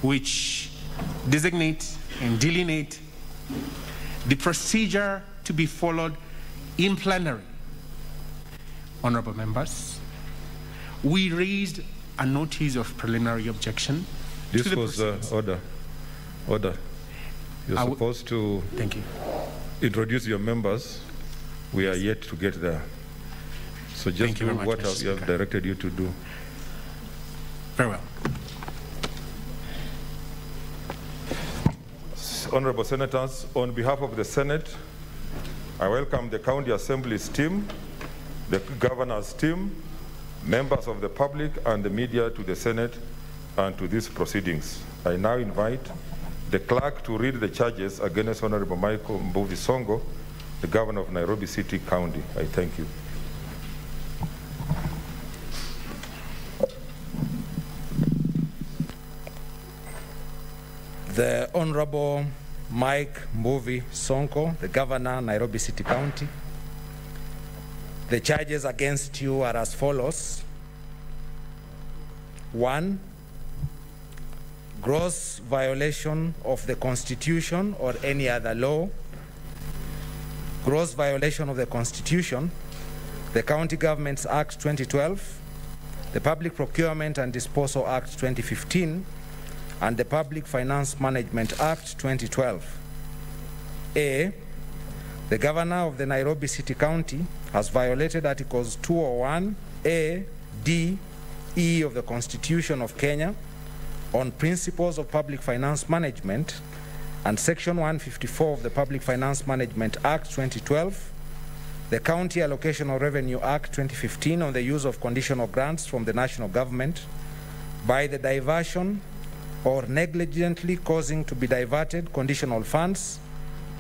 which designate and delineate the procedure to be followed in plenary. Honorable members, we raised a notice of preliminary objection. This was uh, order. Order. You're I supposed to Thank you. introduce your members. We are yet to get there. So just do much, what. I have directed you to do. Very well. Honorable Senators, on behalf of the Senate, I welcome the County Assembly's team, the Governor's team, members of the public and the media to the Senate and to these proceedings. I now invite the clerk to read the charges against Honorable Michael Mbuvi Sonko, the Governor of Nairobi City County. I thank you. The Honorable Mike Mbuvi Sonko, the Governor, Nairobi City County. The charges against you are as follows. One, gross violation of the Constitution or any other law. Gross violation of the Constitution, the County Governments Act 2012, the Public Procurement and Disposal Act 2015, and the Public Finance Management Act 2012. A. The Governor of the Nairobi City County has violated Articles 201 A, D, E of the Constitution of Kenya on principles of public finance management and Section 154 of the Public Finance Management Act 2012, the County Allocation of Revenue Act 2015 on the use of conditional grants from the national government by the diversion or negligently causing to be diverted conditional funds,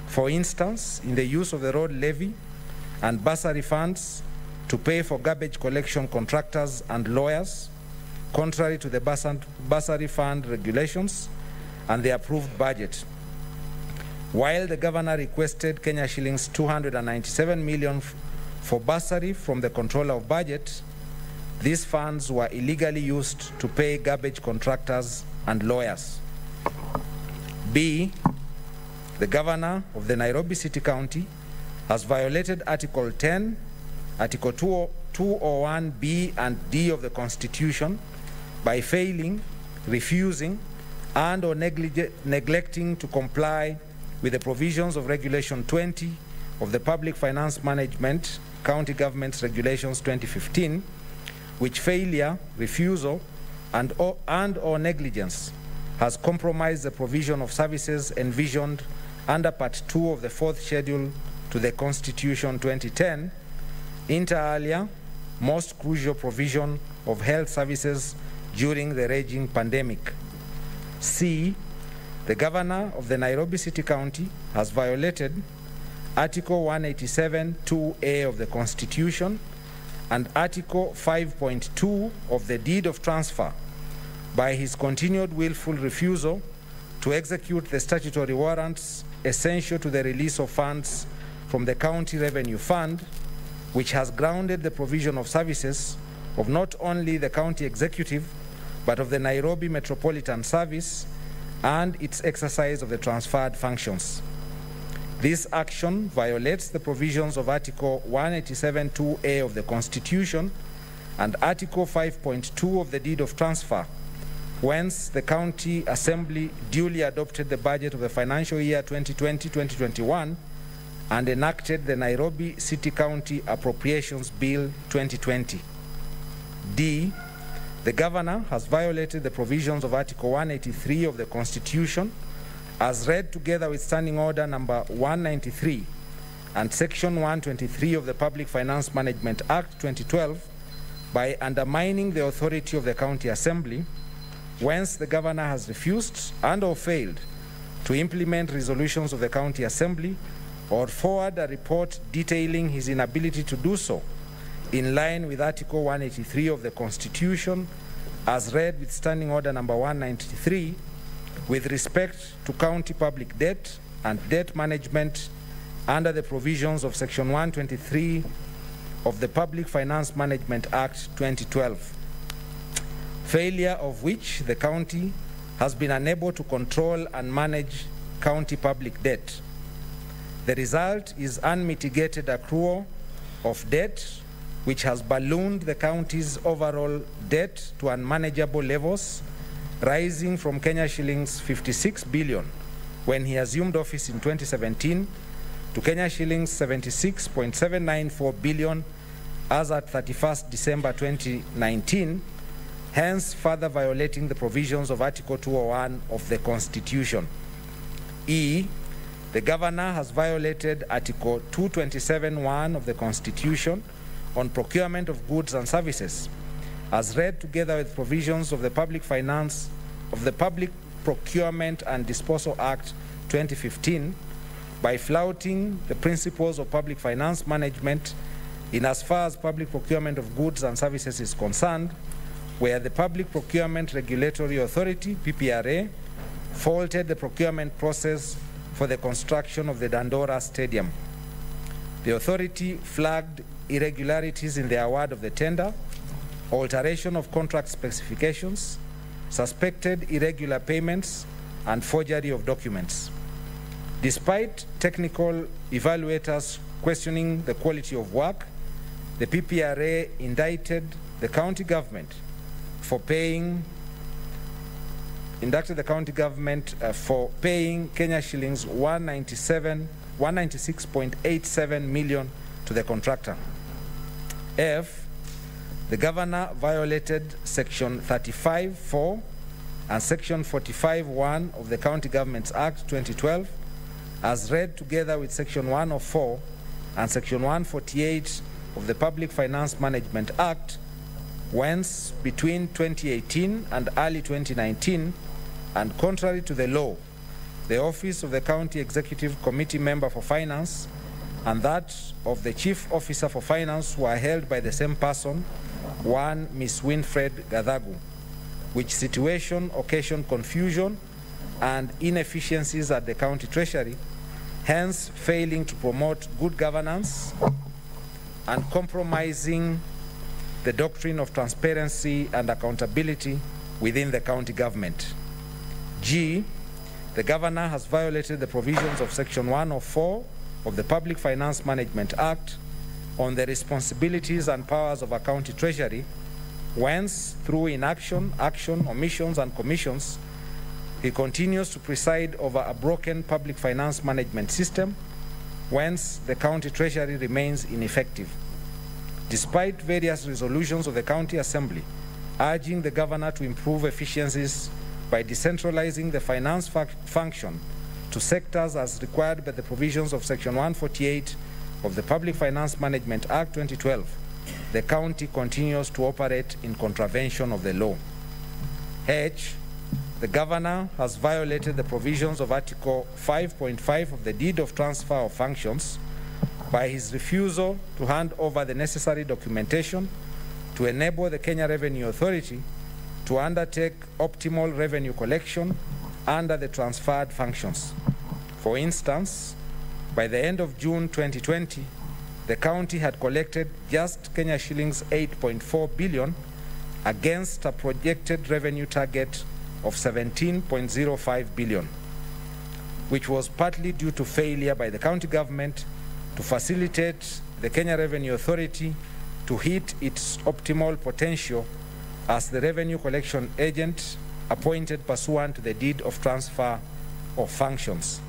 for instance, in the use of the road levy and bursary funds to pay for garbage collection contractors and lawyers, contrary to the bursar- bursary fund regulations and the approved budget. While the governor requested Kenya shillings 297 million for bursary from the controller of budget, these funds were illegally used to pay garbage contractors and lawyers. B. The governor of the Nairobi City County has violated Article 10, Article 201B and D of the Constitution by failing, refusing, and or neglecting to comply with the provisions of Regulation 20 of the Public Finance Management County Governments Regulations 2015, which failure, refusal, and or, and or negligence has compromised the provision of services envisioned under Part 2 of the Fourth Schedule to the Constitution 2010, inter alia, most crucial provision of health services during the raging pandemic. C. The governor of the Nairobi City County has violated Article 187 2A of the Constitution and Article 5.2 of the Deed of Transfer by his continued willful refusal to execute the statutory warrants essential to the release of funds from the County Revenue Fund, which has grounded the provision of services of not only the county executive, but of the Nairobi Metropolitan Service and its exercise of the transferred functions. This action violates the provisions of Article 187.2a of the Constitution and Article 5.2 of the Deed of Transfer, whence the County Assembly duly adopted the budget of the financial year 2020-2021 and enacted the Nairobi City County Appropriations Bill 2020. D. The governor has violated the provisions of Article 183 of the Constitution as read together with Standing Order number 193 and Section 123 of the Public Finance Management Act 2012 by undermining the authority of the County Assembly whence the governor has refused and or failed to implement resolutions of the county assembly or forward a report detailing his inability to do so in line with article 183 of the constitution as read with standing order number 193 with respect to county public debt and debt management under the provisions of section 123 of the Public Finance Management Act 2012, failure of which the county has been unable to control and manage county public debt. The result is unmitigated accrual of debt, which has ballooned the county's overall debt to unmanageable levels, rising from Kenya shillings 56 billion when he assumed office in 2017 to Kenya shillings 76.794 billion as at 31st December 2019, hence further violating the provisions of Article 201 of the Constitution. E. The governor has violated Article 227.1 of the Constitution on procurement of goods and services, as read together with provisions of the Public Finance of the Public Procurement and Disposal Act 2015 by flouting the principles of public finance management in as far as public procurement of goods and services is concerned, where the Public Procurement Regulatory Authority, PPRA, faulted the procurement process for the construction of the Dandora Stadium. The authority flagged irregularities in the award of the tender, alteration of contract specifications, suspected irregular payments, and forgery of documents. Despite technical evaluators questioning the quality of work, the PPRA indicted the county government for paying inducted the county government uh, for paying Kenya shillings 197 196.87 million to the contractor. F the governor violated section 35.4 and section 45.1 of the County Governments Act 2012 as read together with section 104 and section 148 of the Public Finance Management Act, whence between 2018 and early 2019, and contrary to the law, the office of the County Executive Committee Member for Finance and that of the Chief Officer for Finance were held by the same person, one Miss Winfred Gadagu, which situation occasioned confusion and inefficiencies at the county treasury, hence failing to promote good governance and compromising the doctrine of transparency and accountability within the county government. G, the governor has violated the provisions of section 104 of the Public Finance Management Act on the responsibilities and powers of a county treasury, whence through inaction, action, omissions, and commissions, he continues to preside over a broken public finance management system, whence the county treasury remains ineffective. Despite various resolutions of the county assembly urging the governor to improve efficiencies by decentralizing the finance function to sectors as required by the provisions of section 148 of the Public Finance Management Act 2012, the county continues to operate in contravention of the law. H, the governor has violated the provisions of Article 5.5 of the Deed of Transfer of Functions by his refusal to hand over the necessary documentation to enable the Kenya Revenue Authority to undertake optimal revenue collection under the transferred functions. For instance, by the end of June 2020, the county had collected just Kenya shillings 8.4 billion against a projected revenue target of 17.05 billion, which was partly due to failure by the county government to facilitate the Kenya Revenue Authority to hit its optimal potential as the revenue collection agent appointed pursuant to the deed of transfer of functions.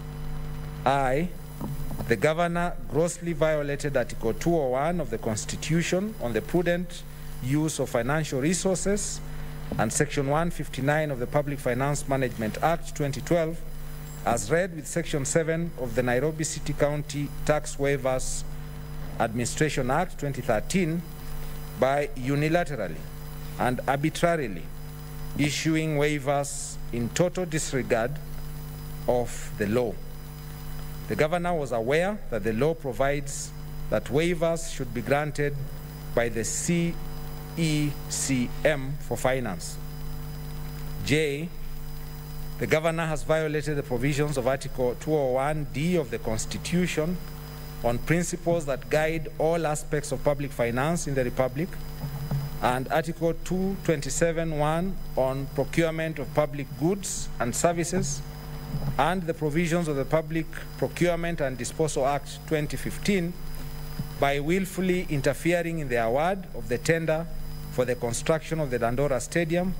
I, the governor grossly violated Article 201 of the Constitution on the prudent use of financial resources and Section 159 of the Public Finance Management Act 2012, as read with Section 7 of the Nairobi City County Tax Waivers Administration Act 2013, by unilaterally and arbitrarily issuing waivers in total disregard of the law. The governor was aware that the law provides that waivers should be granted by the CECM for finance. J. The governor has violated the provisions of Article 201D of the Constitution on principles that guide all aspects of public finance in the Republic, and Article 227.1 on procurement of public goods and services, and the provisions of the Public Procurement and Disposal Act 2015 by willfully interfering in the award of the tender for the construction of the Dandora Stadium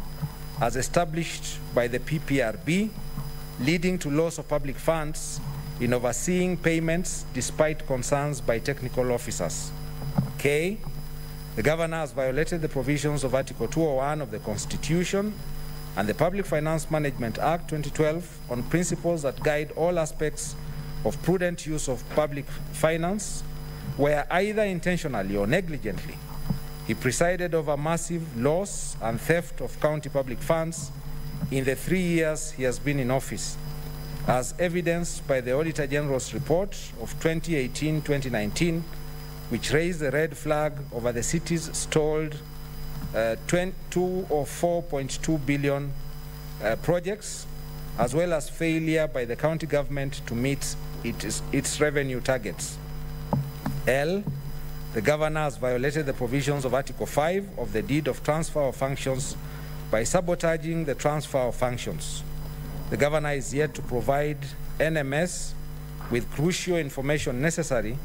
as established by the PPRB, leading to loss of public funds in overseeing payments despite concerns by technical officers. K. The governor has violated the provisions of Article 201 of the Constitution and the Public Finance Management Act 2012 on principles that guide all aspects of prudent use of public finance, where either intentionally or negligently he presided over massive loss and theft of county public funds in the three years he has been in office, as evidenced by the Auditor General's report of 2018 2019, which raised the red flag over the city's stalled uh, 2 or 4.2 billion uh, projects, as well as failure by the county government to meet its, its revenue targets. L. The governor has violated the provisions of Article 5 of the Deed of Transfer of Functions by sabotaging the transfer of functions. The governor is yet to provide NMS with crucial information necessary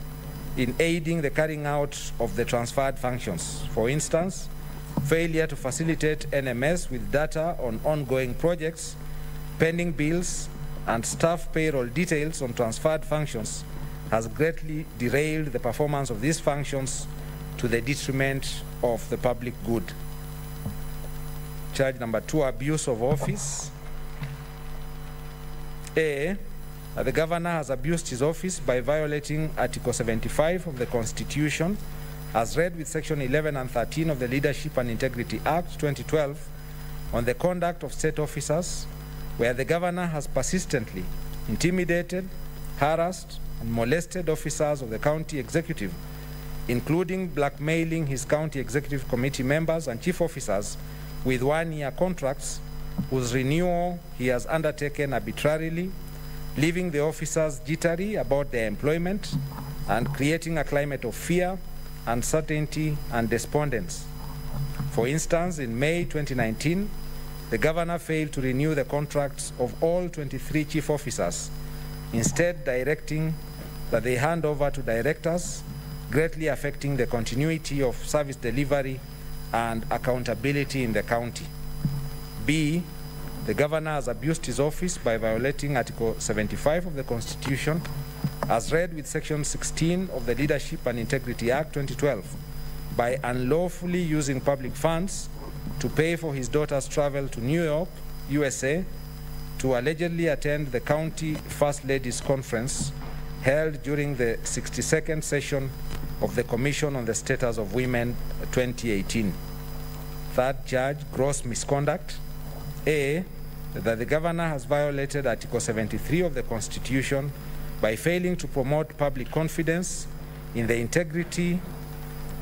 in aiding the carrying out of the transferred functions. For instance, failure to facilitate NMS with data on ongoing projects, pending bills, and staff payroll details on transferred functions has greatly derailed the performance of these functions to the detriment of the public good. Charge number two, abuse of office. A, Uh, the governor has abused his office by violating Article 75 of the Constitution, as read with Section 11 and 13 of the Leadership and Integrity Act 2012 on the conduct of state officers, where the governor has persistently intimidated, harassed, and molested officers of the county executive, including blackmailing his county executive committee members and chief officers with one year contracts whose renewal he has undertaken arbitrarily, leaving the officers jittery about their employment and creating a climate of fear, uncertainty, and despondence. For instance, in May 2019, the governor failed to renew the contracts of all 23 chief officers, instead directing that they hand over to directors, greatly affecting the continuity of service delivery and accountability in the county. B, the governor has abused his office by violating Article 75 of the Constitution, as read with Section 16 of the Leadership and Integrity Act 2012, by unlawfully using public funds to pay for his daughter's travel to New York, USA, to allegedly attend the county First Ladies Conference held during the 62nd session of the Commission on the Status of Women 2018. Third charge, gross misconduct. A, that the governor has violated Article 73 of the Constitution by failing to promote public confidence in the integrity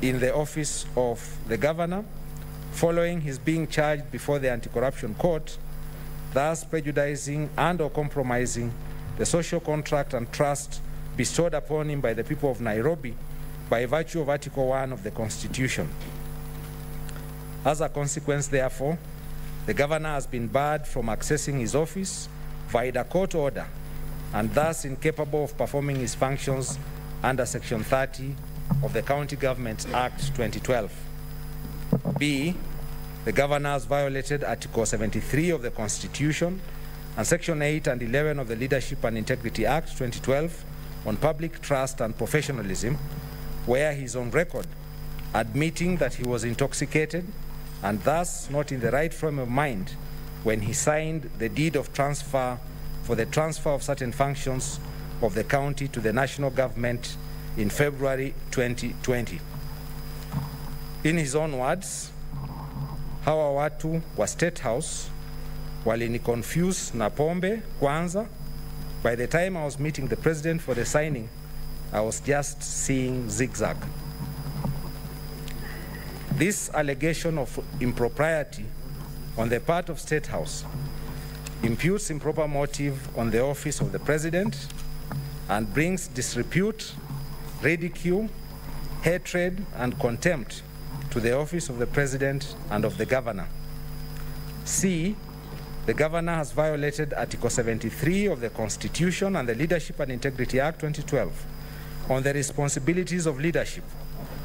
in the office of the governor following his being charged before the anti-corruption court, thus prejudicing and or compromising the social contract and trust bestowed upon him by the people of Nairobi by virtue of Article 1 of the Constitution. As a consequence, therefore, the governor has been barred from accessing his office via a court order and thus incapable of performing his functions under Section 30 of the County Government Act 2012. B. The governor has violated Article 73 of the Constitution and Section 8 and 11 of the Leadership and Integrity Act 2012 on public trust and professionalism, where he is on record admitting that he was intoxicated and thus not in the right frame of mind when he signed the deed of transfer for the transfer of certain functions of the county to the national government in February 2020. In his own words, hawa watu wa State House walini confuse na pombe kwanza. By the time I was meeting the president for the signing, I was just seeing zigzag. This allegation of impropriety on the part of State House imputes improper motive on the office of the president and brings disrepute, ridicule, hatred, and contempt to the office of the president and of the governor. C. The governor has violated Article 73 of the Constitution and the Leadership and Integrity Act 2012 on the responsibilities of leadership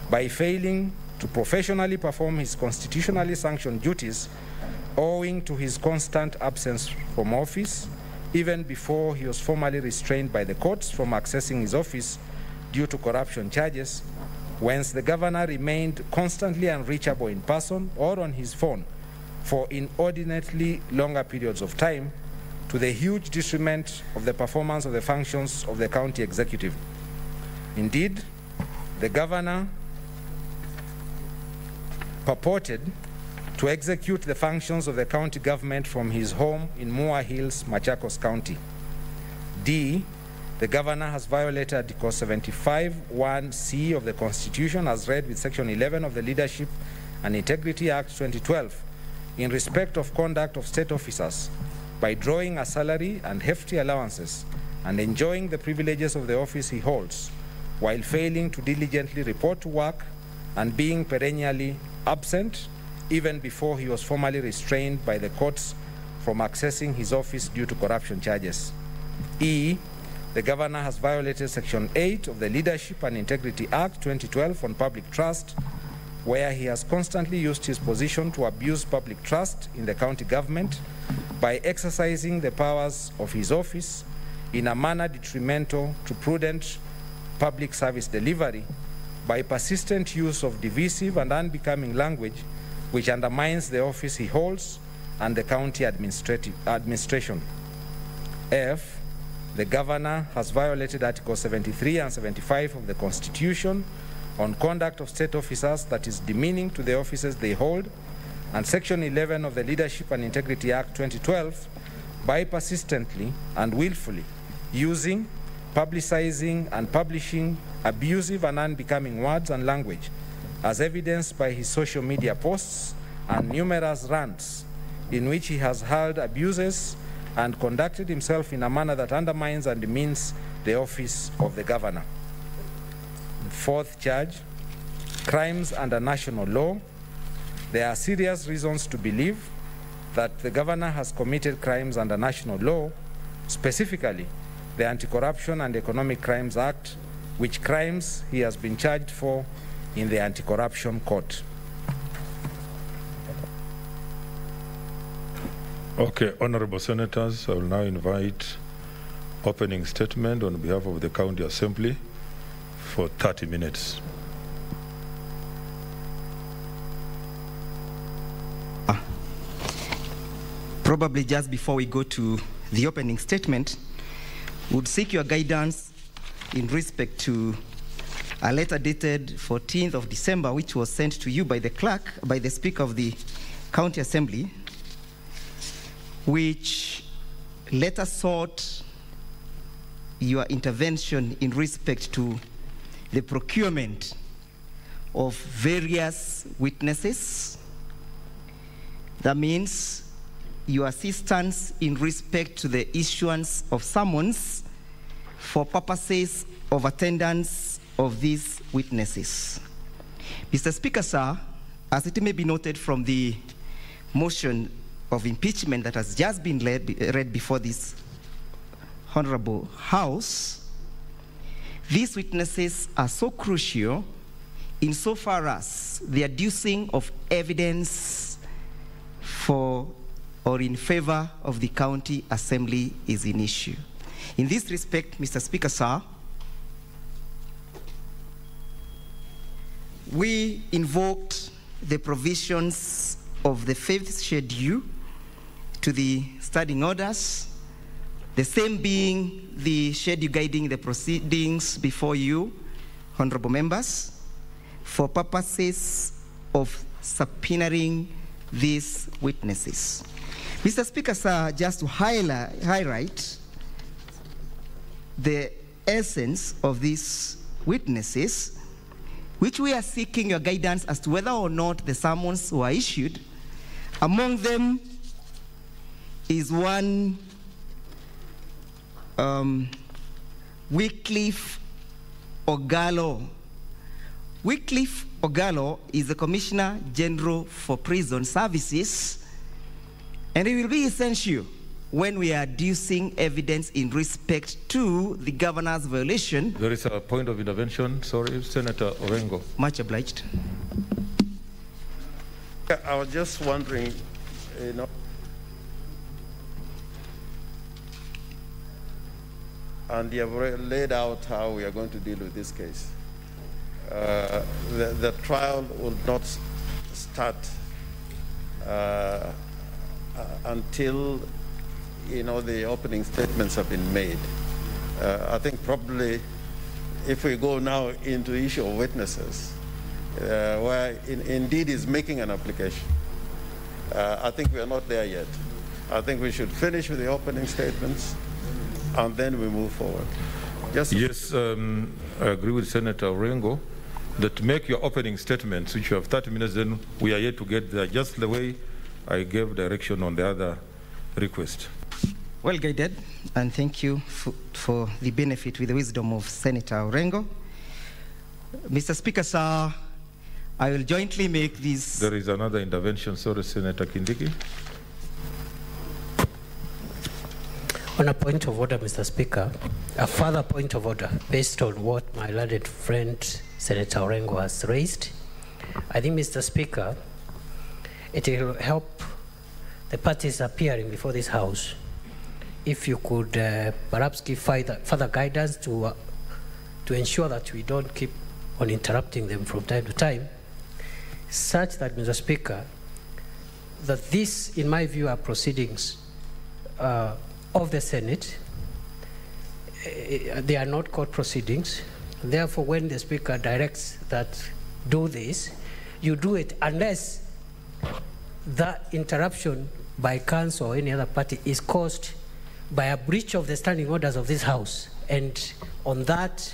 by failing to professionally perform his constitutionally sanctioned duties owing to his constant absence from office, even before he was formally restrained by the courts from accessing his office due to corruption charges, whence the governor remained constantly unreachable in person or on his phone for inordinately longer periods of time to the huge detriment of the performance of the functions of the county executive. Indeed, the governor purported to execute the functions of the county government from his home in Mua Hills, Machakos County. D. The governor has violated Article 75 1C of the Constitution as read with Section 11 of the Leadership and Integrity Act 2012 in respect of conduct of state officers by drawing a salary and hefty allowances and enjoying the privileges of the office he holds while failing to diligently report to work and being perennially absent even before he was formally restrained by the courts from accessing his office due to corruption charges. E. The governor has violated Section 8 of the Leadership and Integrity Act 2012 on public trust, where he has constantly used his position to abuse public trust in the county government by exercising the powers of his office in a manner detrimental to prudent public service delivery by persistent use of divisive and unbecoming language which undermines the office he holds and the county administrative administration. F. The governor has violated Article 73 and 75 of the Constitution on conduct of state officers that is demeaning to the offices they hold, and Section 11 of the Leadership and Integrity Act 2012 by persistently and willfully using, publicizing, and publishing abusive and unbecoming words and language, as evidenced by his social media posts and numerous rants in which he has hurled abuses and conducted himself in a manner that undermines and demeans the office of the governor. Fourth charge crimes under national law. There are serious reasons to believe that the governor has committed crimes under national law, specifically the Anti Corruption and Economic Crimes Act, which crimes he has been charged for in the Anti Corruption Court. Okay, honorable senators, I will now invite opening statement on behalf of the county assembly for 30 minutes. Ah. Probably just before we go to the opening statement, would seek your guidance in respect to a letter dated 14th of December, which was sent to you by the clerk, by the Speaker of the County Assembly, which letter sought your intervention in respect to the procurement of various witnesses. That means your assistance in respect to the issuance of summons for purposes of attendance of these witnesses. Mr. Speaker, sir, as it may be noted from the motion of impeachment that has just been read before this honorable House, these witnesses are so crucial insofar as the adducing of evidence for or in favor of the county assembly is in issue. In this respect, Mr. Speaker, sir, we invoked the provisions of the fifth schedule to the standing orders, the same being the schedule guiding the proceedings before you, honorable members, for purposes of subpoenaing these witnesses. Mr. Speaker, sir, just to highlight, highlight the essence of these witnesses, which we are seeking your guidance as to whether or not the summons were issued. Among them is one um, Wycliffe Ogallo. Wycliffe Ogallo is the Commissioner General for Prison Services, and it will be essential when we are adducing evidence in respect to the governor's violation. There is a point of intervention. Sorry, Senator Orengo. Much obliged. I was just wondering, you know, and you have laid out how we are going to deal with this case. Uh, the, the trial will not start uh, uh, until you know the opening statements have been made. Uh, I think probably if we go now into issue of witnesses, uh, where in, indeed is making an application, uh, I think we are not there yet. I think we should finish with the opening statements, and then we move forward. Just yes, um, I agree with Senator Orengo that to make your opening statements, which you have 30 minutes, then we are yet to get there, just the way I gave direction on the other request. Well guided, and thank you for, for the benefit with the wisdom of Senator Orengo. Mr. Speaker, sir, I will jointly make these. There is another intervention. Sorry, Senator Kindiki. On a point of order, Mr. Speaker, a further point of order based on what my learned friend Senator Orengo has raised. I think, Mr. Speaker, it will help the parties appearing before this House if you could uh, perhaps give further, further guidance to, uh, to ensure that we don't keep on interrupting them from time to time, such that, Mr. Speaker, that this, in my view, are proceedings uh, of the Senate. Eh, They are not court proceedings. Therefore, when the Speaker directs that do this, you do it unless that interruption by council or any other party is caused by a breach of the standing orders of this House. And on that,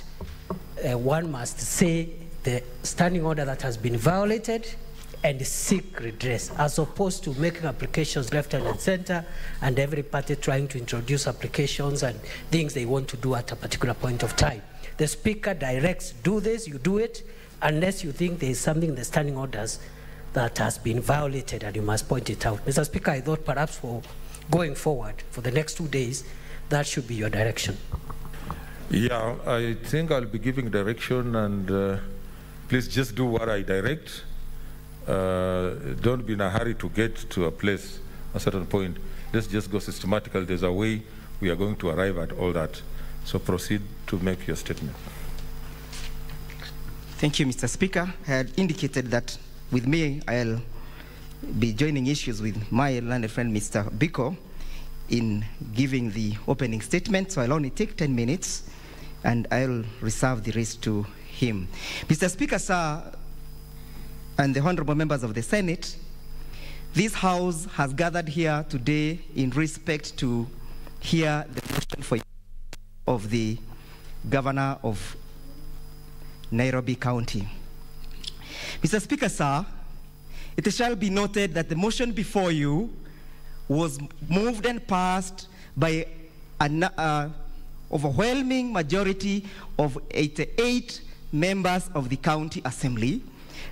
uh, one must say the standing order that has been violated and seek redress, as opposed to making applications left and center and every party trying to introduce applications and things they want to do at a particular point of time. The Speaker directs, do this, you do it, unless you think there is something in the standing orders that has been violated and you must point it out. Mr. Speaker, I thought perhaps for going forward for the next two days, that should be your direction. Yeah, I think I'll be giving direction, and uh, please just do what I direct. Uh, don't be in a hurry to get to a place, a certain point. Let's just go systematically. There's a way we are going to arrive at all that. So proceed to make your statement. Thank you, Mr. Speaker. I had indicated that with me, I'll be joining issues with my learned friend, Mr. Biko, in giving the opening statement. So I'll only take 10 minutes and I'll reserve the rest to him. Mr. Speaker, sir, and the honorable members of the Senate, this House has gathered here today in respect to hear the motion for of the governor of Nairobi County. Mr. Speaker, sir, it shall be noted that the motion before you was moved and passed by an uh, overwhelming majority of 88 members of the county assembly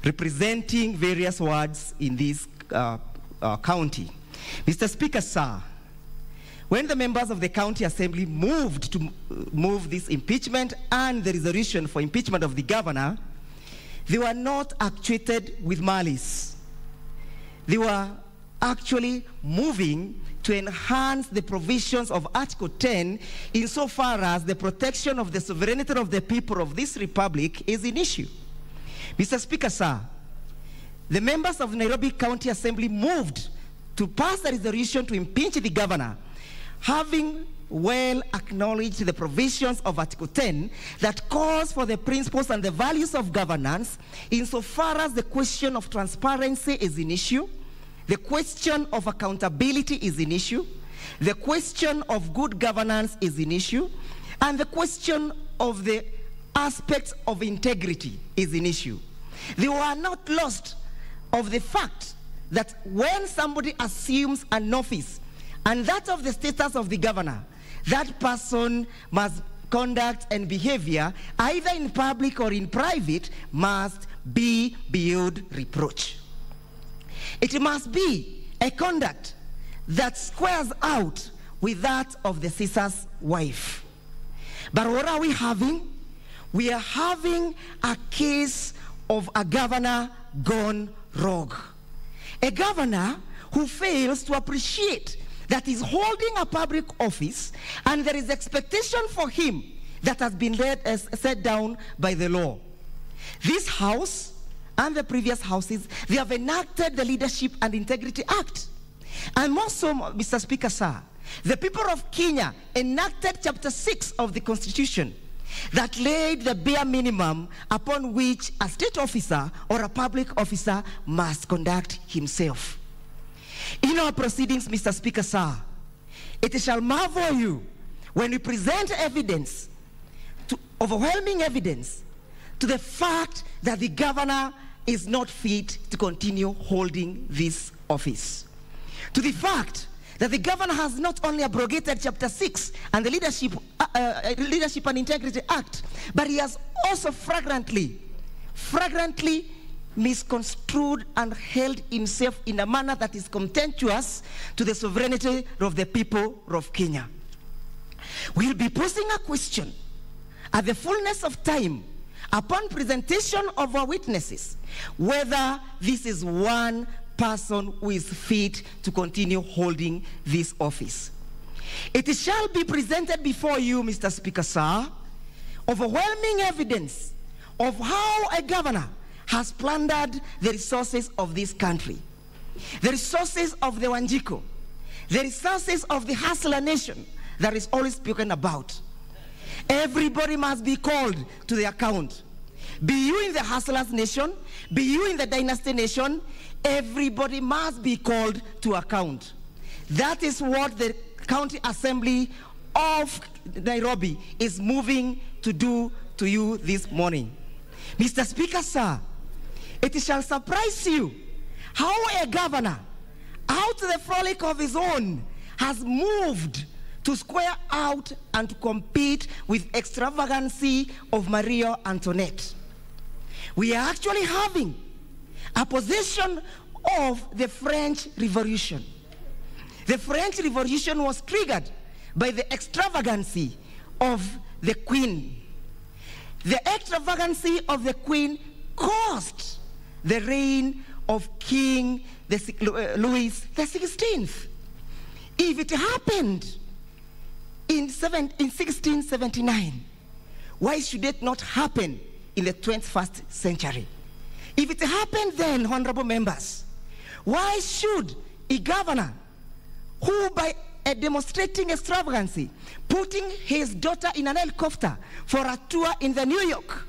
representing various wards in this uh, uh, county. Mr. Speaker, sir, when the members of the county assembly moved to move this impeachment and the resolution for impeachment of the governor, they were not actuated with malice. They were actually moving to enhance the provisions of Article 10 insofar as the protection of the sovereignty of the people of this republic is in issue. Mr. Speaker, sir, the members of Nairobi County Assembly moved to pass a resolution to impeach the governor, having well acknowledged the provisions of Article 10 that calls for the principles and the values of governance insofar as the question of transparency is an issue, The question of accountability is an issue. The question of good governance is an issue. And the question of the aspects of integrity is an issue. They were not lost of the fact that when somebody assumes an office and that of the status of the governor, that person must conduct and behavior, either in public or in private, must be beyond reproach. It must be a conduct that squares out with that of the Caesar's wife. But what are we having? We are having a case of a governor gone rogue. A governor who fails to appreciate that he's holding a public office and there is expectation for him that has been laid, as set down by the law. This house and the previous houses, they have enacted the Leadership and Integrity Act. And more so, Mr. Speaker, sir, the people of Kenya enacted Chapter 6 of the Constitution that laid the bare minimum upon which a state officer or a public officer must conduct himself. In our proceedings, Mr. Speaker, sir, it shall marvel you when we present evidence, to, overwhelming evidence, to the fact that the governor is not fit to continue holding this office. To the fact that the governor has not only abrogated Chapter 6 and the Leadership, uh, uh, Leadership and Integrity Act, but he has also flagrantly, flagrantly misconstrued and held himself in a manner that is contemptuous to the sovereignty of the people of Kenya. We'll be posing a question at the fullness of time upon presentation of our witnesses whether this is one person who is fit to continue holding this office. It shall be presented before you, Mr. Speaker, sir, overwhelming evidence of how a governor has plundered the resources of this country, the resources of the Wanjiku, the resources of the Hustler nation that is always spoken about. Everybody must be called to the account. Be you in the Hustlers nation, be you in the Dynasty nation, everybody must be called to account. That is what the County Assembly of Nairobi is moving to do to you this morning. Mr. Speaker, sir, it shall surprise you how a governor, out of the frolic of his own, has moved to square out and to compete with extravagancy of Maria Antoinette. We are actually having a position of the French Revolution. The French Revolution was triggered by the extravagancy of the Queen. The extravagancy of the Queen caused the reign of King uh, Louis XVI. If it happened in, seven, in 1679, why should it not happen in the 21st century? If it happened then, honorable members, why should a governor who, by demonstrating extravagancy, putting his daughter in an helicopter for a tour in the New York,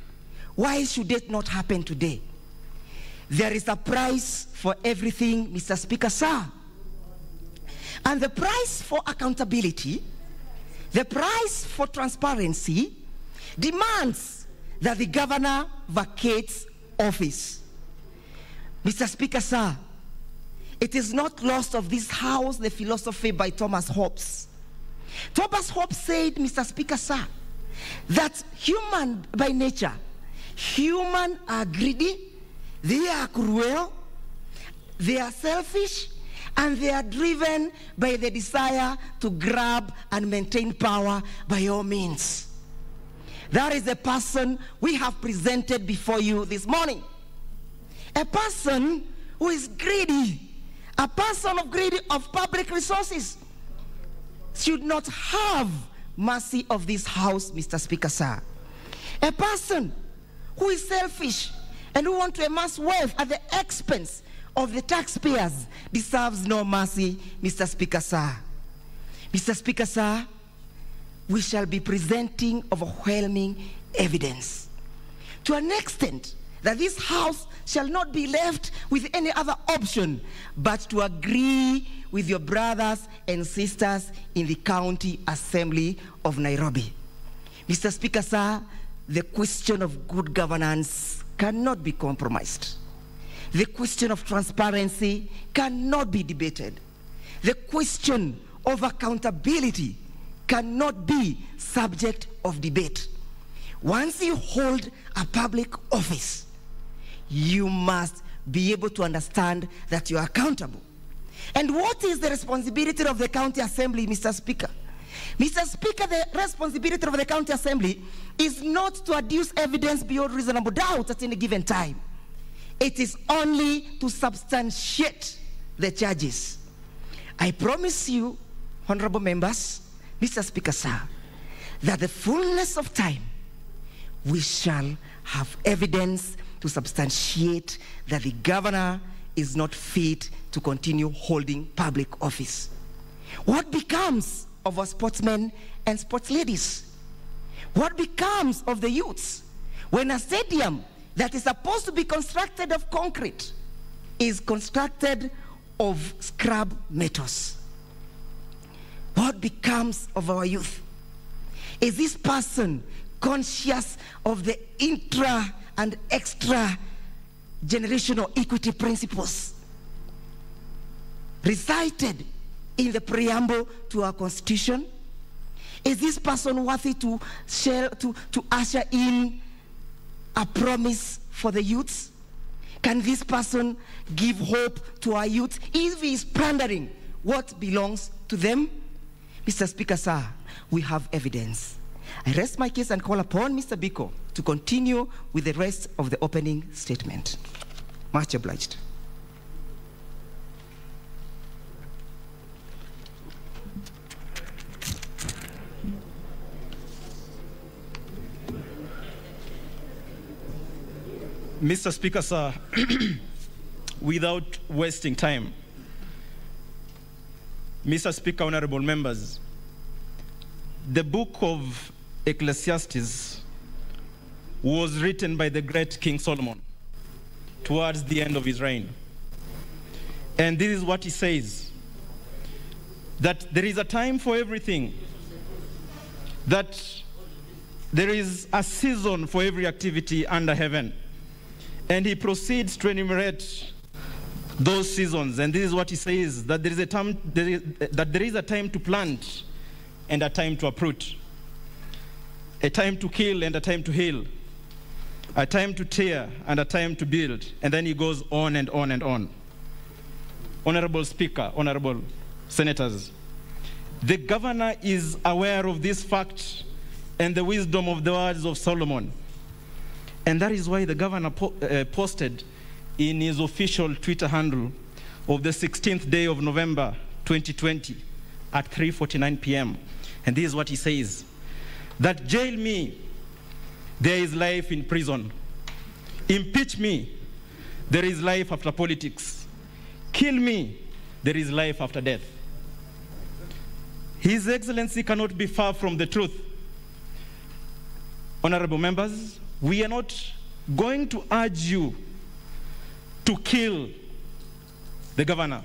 why should it not happen today? There is a price for everything, Mr. Speaker, sir. And the price for accountability, the price for transparency, demands that the governor vacates office. Mr. Speaker, sir, it is not lost of this house the philosophy by Thomas Hobbes. Thomas Hobbes said, Mr. Speaker, sir, that human by nature, human are greedy, they are cruel, they are selfish, and they are driven by the desire to grab and maintain power by all means. That is the person we have presented before you this morning. A person who is greedy, a person of greedy of public resources should not have mercy of this house, Mr. Speaker, sir. A person who is selfish and who want to amass wealth at the expense of the taxpayers deserves no mercy, Mr. Speaker, sir. Mr. Speaker, sir, we shall be presenting overwhelming evidence. To an extent that this house shall not be left with any other option but to agree with your brothers and sisters in the County Assembly of Nairobi. Mr. Speaker, sir, the question of good governance cannot be compromised. The question of transparency cannot be debated. The question of accountability cannot be subject of debate. Once you hold a public office, you must be able to understand that you are accountable. And what is the responsibility of the county assembly, Mr. Speaker? Mr. Speaker, the responsibility of the county assembly is not to adduce evidence beyond reasonable doubt at any given time. It is only to substantiate the charges. I promise you, honorable members, Mr. Speaker, sir, that the fullness of time we shall have evidence to substantiate that the governor is not fit to continue holding public office. What becomes of our sportsmen and sports ladies? What becomes of the youths when a stadium that is supposed to be constructed of concrete is constructed of scrub metals? What becomes of our youth? Is this person conscious of the intra and extra generational equity principles recited in the preamble to our constitution? Is this person worthy to, share, to, to usher in a promise for the youths? Can this person give hope to our youth if he is plundering what belongs to them? Mr. Speaker, sir, we have evidence. I rest my case and call upon Mr. Biko to continue with the rest of the opening statement. Much obliged. Mr. Speaker, sir, [CLEARS THROAT] without wasting time, Mr. Speaker, honorable members, the book of Ecclesiastes was written by the great King Solomon towards the end of his reign. And this is what he says that there is a time for everything, that there is a season for every activity under heaven. And he proceeds to enumerate those seasons. And this is what he says that there is a time, there is, that there is a time to plant and a time to uproot, a time to kill and a time to heal, a time to tear and a time to build. And then he goes on and on and on. Honorable Speaker, honorable senators, the governor is aware of this fact and the wisdom of the words of Solomon. And that is why the governor po- uh, posted in his official Twitter handle of the 16th day of November 2020 at 3:49 p.m. And this is what he says: that jail me, there is life in prison. Impeach me, there is life after politics. Kill me, there is life after death. His Excellency cannot be far from the truth. Honorable members, we are not going to urge you to kill the governor.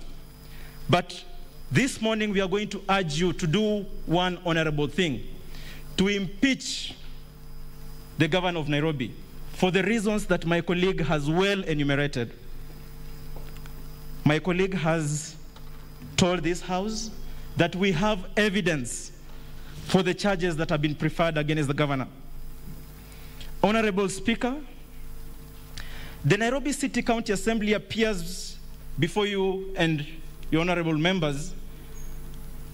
But this morning we are going to urge you to do one honorable thing to impeach the governor of Nairobi for the reasons that my colleague has well enumerated. My colleague has told this House that we have evidence for the charges that have been preferred against the governor. Honorable Speaker, the Nairobi City County Assembly appears before you and your honorable members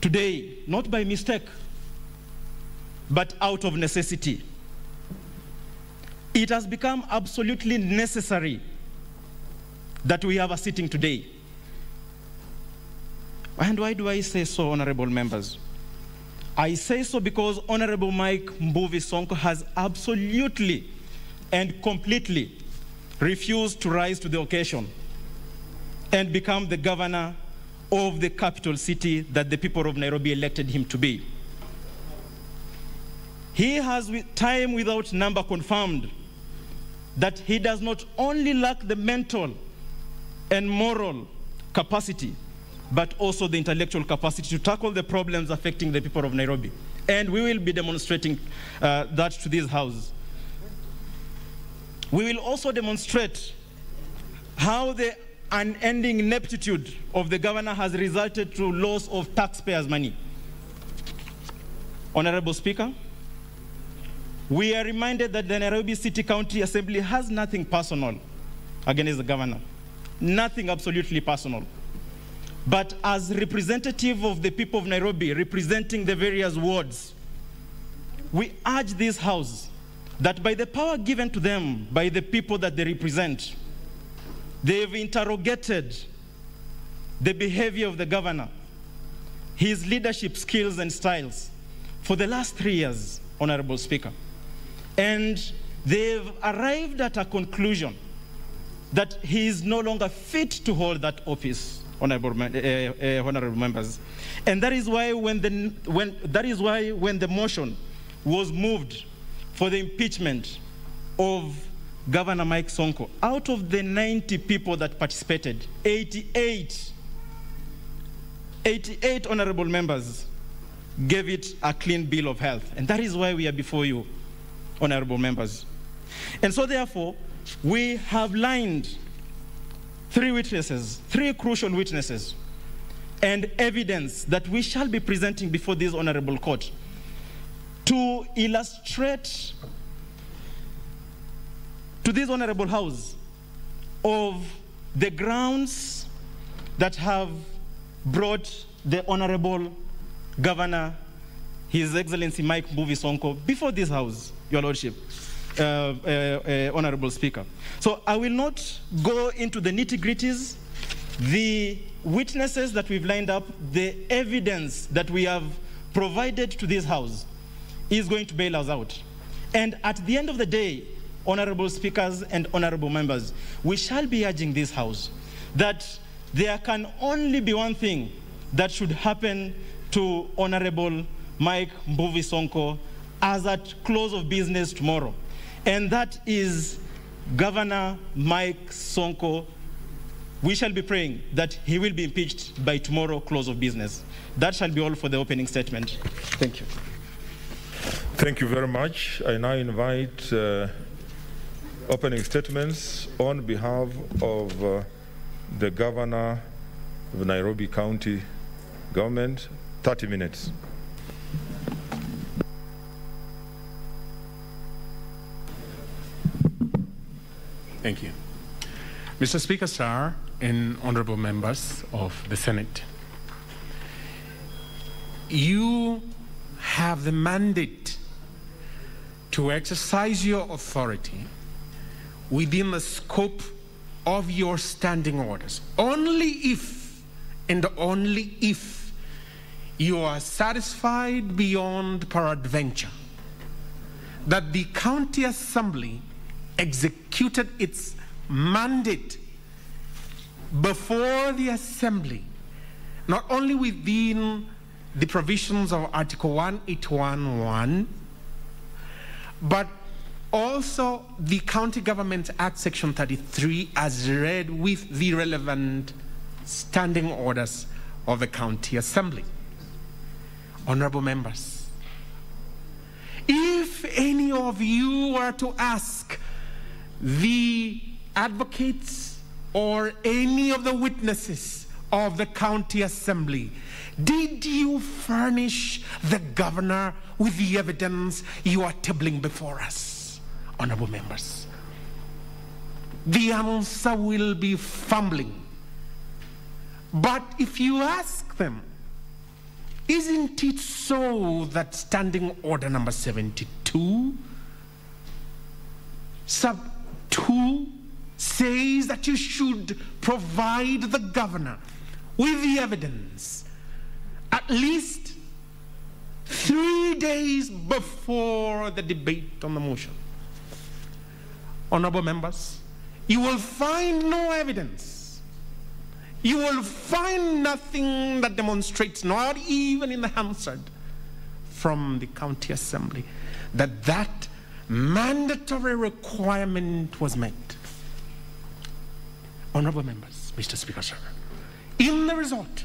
today, not by mistake, but out of necessity. It has become absolutely necessary that we have a sitting today. And why do I say so, honorable members? I say so because Honorable Mike Mbuvi Sonko has absolutely and completely refused to rise to the occasion and become the governor of the capital city that the people of Nairobi elected him to be. He has, time without number, confirmed that he does not only lack the mental and moral capacity, but also the intellectual capacity to tackle the problems affecting the people of Nairobi. And we will be demonstrating uh, that to this house. We will also demonstrate how the unending ineptitude of the governor has resulted to loss of taxpayers' money. Honorable Speaker, we are reminded that the Nairobi City County Assembly has nothing personal against the governor. Nothing absolutely personal. But as representative of the people of Nairobi, representing the various wards, we urge this House that by the power given to them by the people that they represent, they've interrogated the behavior of the governor, his leadership skills and styles for the last three years, Honorable Speaker. And they've arrived at a conclusion that he is no longer fit to hold that office, honorable, uh, uh, honorable members. And that is why when the, when, that is why when the motion was moved for the impeachment of Governor Mike Sonko, out of the 90 people that participated, 88, 88 honorable members gave it a clean bill of health. And that is why we are before you, honorable members. And so therefore, we have lined three witnesses, three crucial witnesses, and evidence that we shall be presenting before this honorable court to illustrate to this honorable house of the grounds that have brought the honorable governor, His Excellency Mike Mbuvi before this house, Your Lordship. Uh, uh, uh, honorable Speaker. So I will not go into the nitty gritties. The witnesses that we've lined up, the evidence that we have provided to this House is going to bail us out. And at the end of the day, honorable speakers and honorable members, we shall be urging this House that there can only be one thing that should happen to Honorable Mike Mbuvi Sonko as at close of business tomorrow and that is Governor Mike Sonko. We shall be praying that he will be impeached by tomorrow close of business. That shall be all for the opening statement. Thank you. Thank you very much. I now invite uh, opening statements on behalf of uh, the Governor of Nairobi County Government. 30 minutes. Thank you. Mr. Speaker, sir, and honorable members of the Senate, you have the mandate to exercise your authority within the scope of your standing orders. Only if, and only if, you are satisfied beyond peradventure that the county assembly executed its mandate before the assembly, not only within the provisions of Article 181.1, but also the County Government Act, Section 33, as read with the relevant standing orders of the County Assembly. Honorable members, if any of you were to ask the advocates or any of the witnesses of the county assembly, did you furnish the governor with the evidence you are tabling before us, honorable members? The answer will be fumbling. But if you ask them, isn't it so that standing order number 72 sub 2 says that you should provide the governor with the evidence at least three days before the debate on the motion. Honorable members, you will find no evidence. You will find nothing that demonstrates, not even in the Hansard from the county assembly, that that mandatory requirement was met. Honorable members, Mr. Speaker, sir, in the result,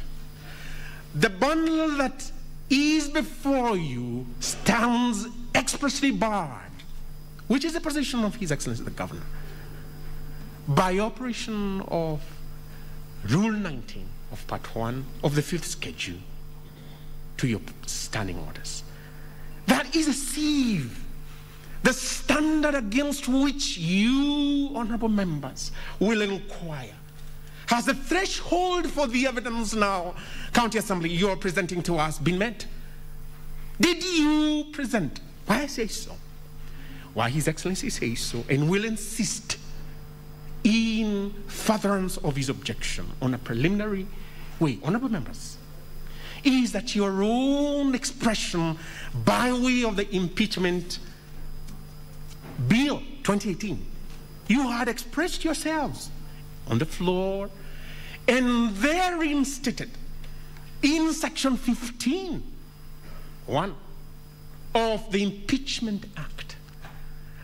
the bundle that is before you stands expressly barred, which is the position of His Excellency the Governor, by operation of Rule 19 of Part 1 of the fifth schedule to your standing orders. That is a sieve, the standard against which you, honorable members, will inquire. Has the threshold for the evidence now, County Assembly, you're presenting to us been met? Did you present? Why I say so? Why His Excellency says so and will insist in furtherance of his objection on a preliminary way, honorable members, is that your own expression by way of the impeachment bill 2018, you had expressed yourselves on the floor and therein stated in section 15 1 of the impeachment act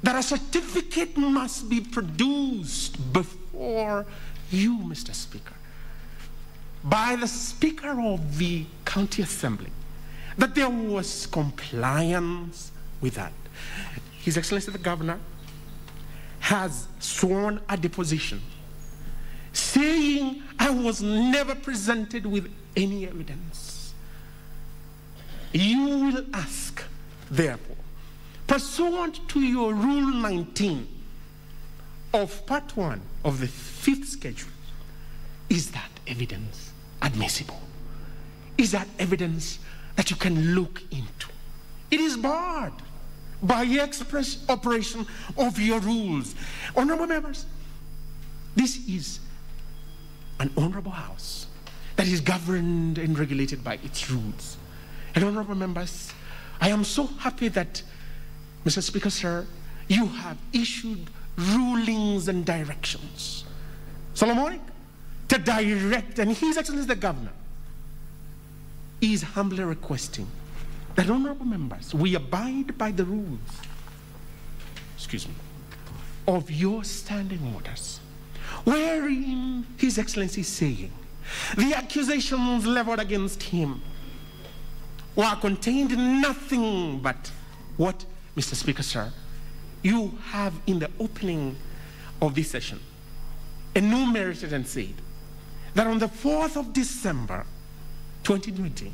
that a certificate must be produced before you mr speaker by the speaker of the county assembly that there was compliance with that his excellency the governor has sworn a deposition saying I was never presented with any evidence. You will ask, therefore, pursuant to your Rule 19 of Part 1 of the fifth schedule, is that evidence admissible? Is that evidence that you can look into? It is barred by express operation of your rules. Honorable members, this is an honorable house that is governed and regulated by its rules. And honorable members, I am so happy that, Mr. Speaker, sir, you have issued rulings and directions. Solomonic, to direct, and His Excellency the Governor is humbly requesting that honorable members, we abide by the rules, excuse me, of your standing orders wherein His Excellency is saying the accusations leveled against him were contained in nothing but what, Mr. Speaker, sir, you have in the opening of this session enumerated and said that on the 4th of December 2020,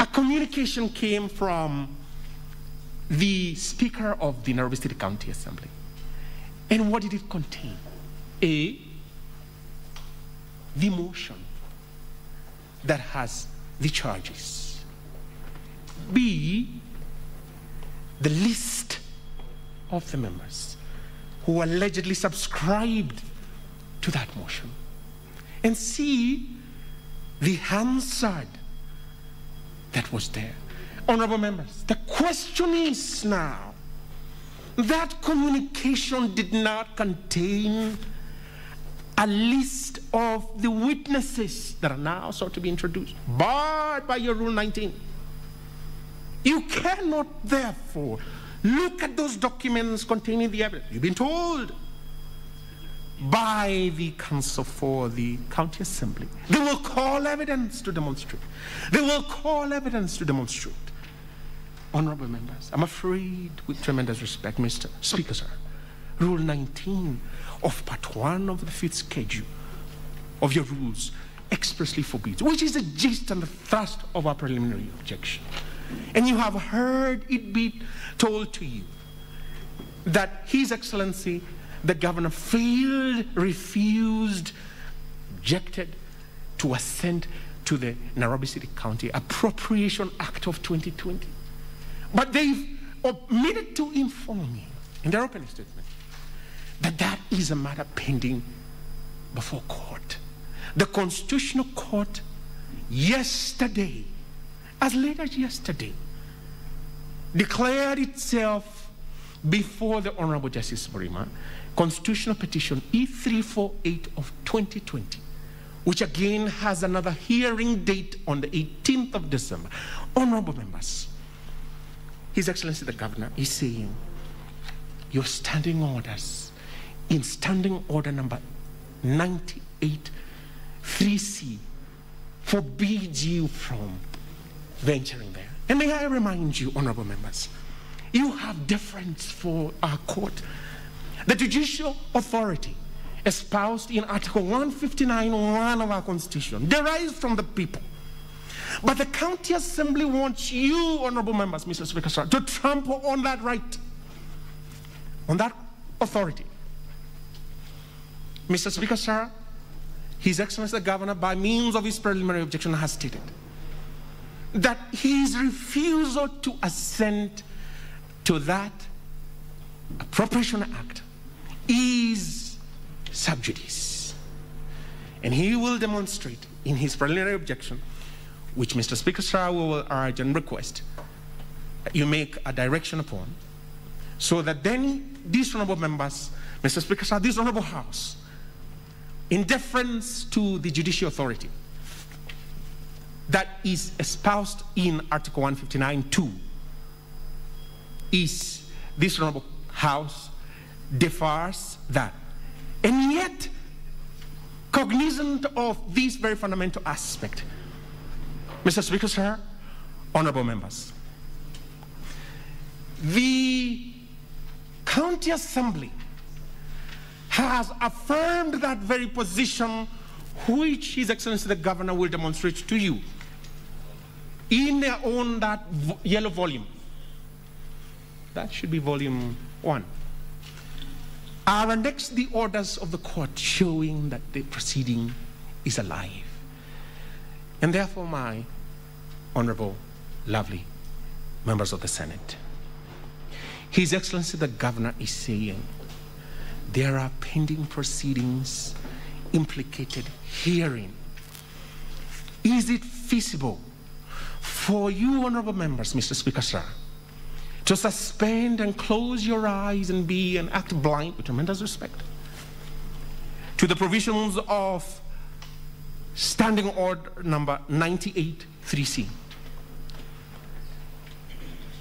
a communication came from the Speaker of the Nairobi City County Assembly. And what did it contain? A, the motion that has the charges. B, the list of the members who allegedly subscribed to that motion. And C, the Hansard that was there. Honorable members, the question is now that communication did not contain a list of the witnesses that are now sought to be introduced, barred by your Rule 19. You cannot, therefore, look at those documents containing the evidence. You've been told by the council for the county assembly. They will call evidence to demonstrate. They will call evidence to demonstrate. Honorable members, I'm afraid, with tremendous respect, Mr. Speaker, sir, Rule 19 of Part 1 of the fifth schedule of your rules expressly forbids, which is the gist and the thrust of our preliminary objection. And you have heard it be told to you that His Excellency, the governor, failed, refused, objected to assent to the Nairobi City County Appropriation Act of 2020. But they've omitted to inform me in their opening statement that that is a matter pending before court. The Constitutional Court yesterday, as late as yesterday, declared itself before the Honorable Justice Mrima, Constitutional Petition E348 of 2020, which again has another hearing date on the 18th of December. Honorable members, His Excellency the Governor is saying your standing orders in standing order number 98 3C forbids you from venturing there. And may I remind you, honorable members, you have deference for our court. The judicial authority espoused in Article 159.1 of our Constitution derives from the people. But the county assembly wants you, honorable members, Mr. Speaker, sir, to trample on that right, on that authority. Mr. Speaker, sir, His Excellency the Governor, by means of his preliminary objection, has stated that his refusal to assent to that appropriation act is sub judice. And he will demonstrate in his preliminary objection, which Mr. Speaker sir will urge and request that you make a direction upon, so that then these honorable members, Mr. Speaker sir, this honorable House, in deference to the judicial authority that is espoused in Article 159.2, is this honorable House defers that. And yet, cognizant of this very fundamental aspect, Mr. Speaker, sir, honorable members, the County Assembly has affirmed that very position which His Excellency the Governor will demonstrate to you in their own that yellow volume. That should be volume one. Are annexed the orders of the court showing that the proceeding is alive. And therefore, my honorable, lovely members of the Senate, His Excellency the Governor is saying there are pending proceedings implicated herein. Is it feasible for you, honorable members, Mr. Speaker, sir, to suspend and close your eyes and be and act blind with tremendous respect to the provisions of Standing Order number 98 3C?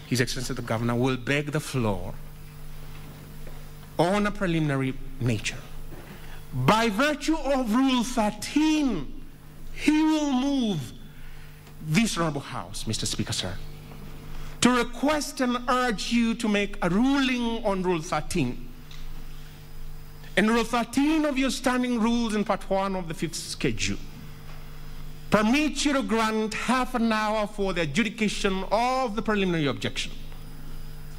His Excellency the Governor will beg the floor on a preliminary nature. By virtue of Rule 13, he will move this Honorable House, Mr. Speaker, sir, to request and urge you to make a ruling on Rule 13. In Rule 13 of your standing rules in Part 1 of the fifth schedule permits you to grant half an hour for the adjudication of the preliminary objection.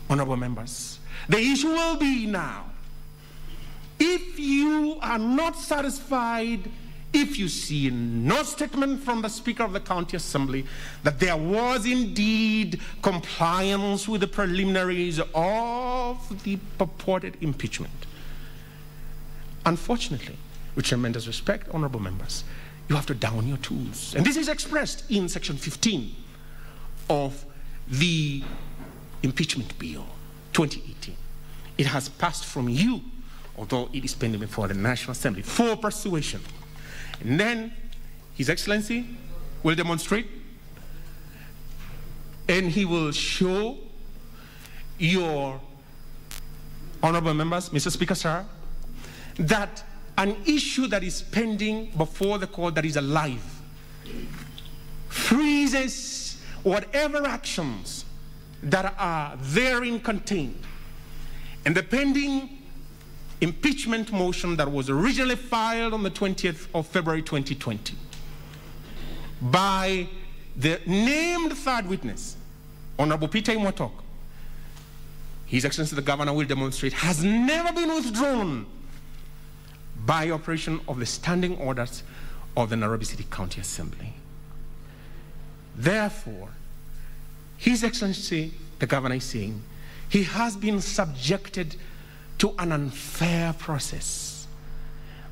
Honorable members, the issue will be now if you are not satisfied, if you see no statement from the Speaker of the County Assembly that there was indeed compliance with the preliminaries of the purported impeachment, unfortunately, with tremendous respect, honorable members, you have to down your tools. And this is expressed in section 15 of the impeachment bill 2018. It has passed from you although it is pending before the National Assembly, for persuasion. And then His Excellency will demonstrate and he will show your honorable members, Mr. Speaker, sir, that an issue that is pending before the court that is alive freezes whatever actions that are therein contained. And the pending impeachment motion that was originally filed on the 20th of February 2020 by the named third witness, Honorable Peter Imwatok, His Excellency the Governor will demonstrate, has never been withdrawn by operation of the standing orders of the Nairobi City County Assembly. Therefore, His Excellency the Governor is saying he has been subjected to an unfair process.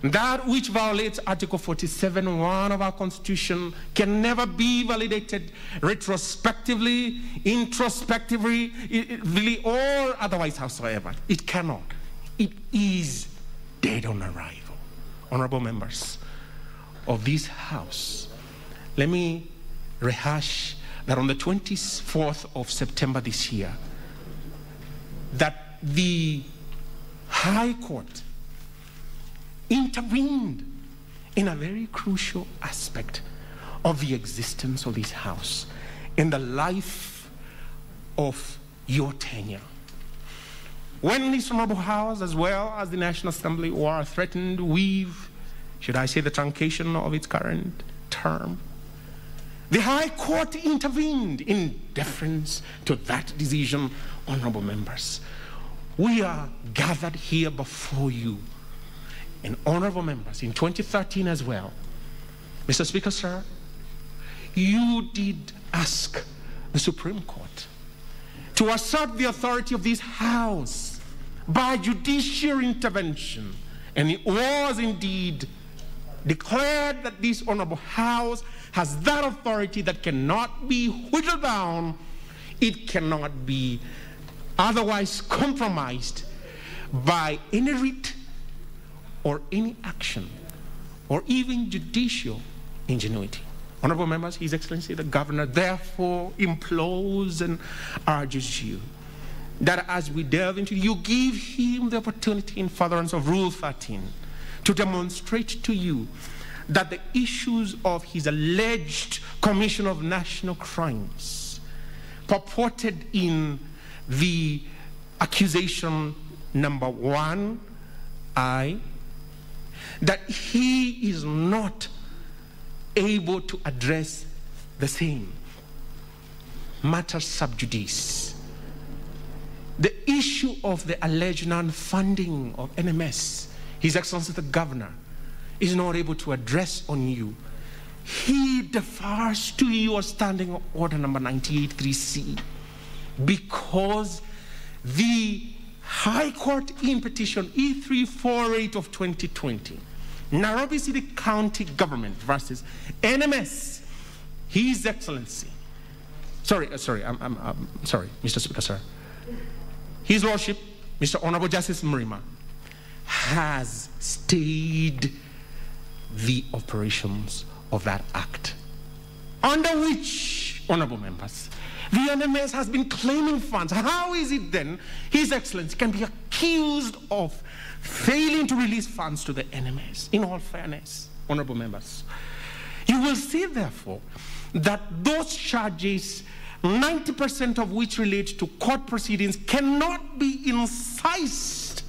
That which violates Article 47.1 of our Constitution can never be validated retrospectively, introspectively, or otherwise howsoever. It cannot. It is dead on arrival. Honorable members of this House, let me rehash that on the 24th of September this year, that the High Court intervened in a very crucial aspect of the existence of this House in the life of your tenure. When this Honorable House, as well as the National Assembly, were threatened with, should I say, the truncation of its current term, the High Court intervened in deference to that decision, honorable members. We are gathered here before you, and honorable members, in 2013 as well. Mr. Speaker, sir, you did ask the Supreme Court to assert the authority of this House by judicial intervention, and it was indeed declared that this honorable House has that authority that cannot be whittled down, it cannot be otherwise compromised by any writ or any action or even judicial ingenuity. Honorable members, His Excellency the Governor therefore implores and urges you that as we delve into, you give him the opportunity in furtherance of Rule 13 to demonstrate to you that the issues of his alleged commission of national crimes purported in the accusation number one, I, that he is not able to address the same matter sub judice. The issue of the alleged non funding of NMS, His Excellency the Governor, is not able to address on you. He defers to your standing order number 983C because the High Court in petition E348 of 2020, Nairobi City County Government versus NMS, His Excellency. Sorry, uh, sorry, I'm, I'm, I'm sorry, Mr. Speaker, sir. His Lordship, Mr. Honorable Justice Mrima, has stayed the operations of that act, under which, honorable members, the NMS has been claiming funds. How is it then His Excellency can be accused of failing to release funds to the NMS? In all fairness, honorable members, you will see, therefore, that those charges, 90% of which relate to court proceedings, cannot be incised,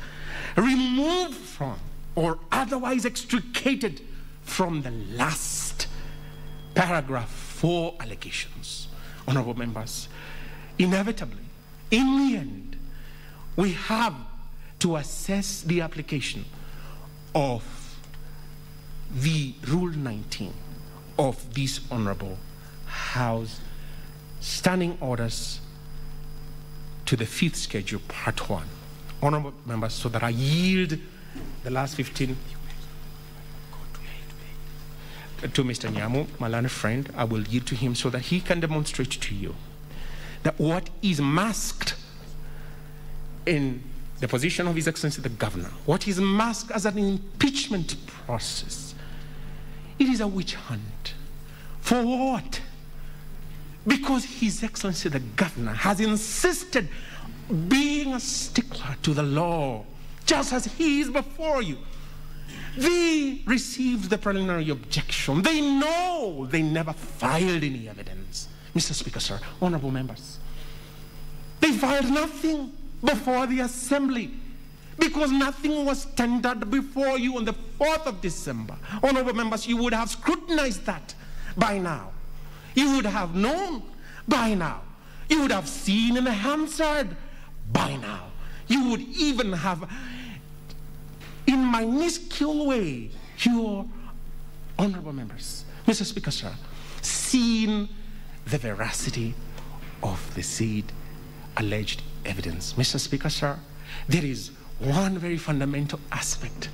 removed from, or otherwise extricated from the last paragraph four allegations. Honorable members, inevitably, in the end, we have to assess the application of the Rule 19 of this Honorable House standing orders to the fifth schedule, part one. Honorable members, so that I yield the last 15 to Mr. Nyamu, my learned friend, I will yield to him so that he can demonstrate to you that what is masked in the position of His Excellency the Governor, what is masked as an impeachment process, it is a witch hunt. For what? Because His Excellency the Governor has insisted being a stickler to the law, just as he is before you. They received the preliminary objection. They know they never filed any evidence. Mr. Speaker, sir, honorable members, they filed nothing before the assembly because nothing was tendered before you on the 4th of December. Honorable members, you would have scrutinized that by now. You would have known by now. You would have seen and answered by now. You would even have in minuscule way, your honorable members, Mr. Speaker, sir, seen the veracity of the said alleged evidence. Mr. Speaker, sir, there is one very fundamental aspect.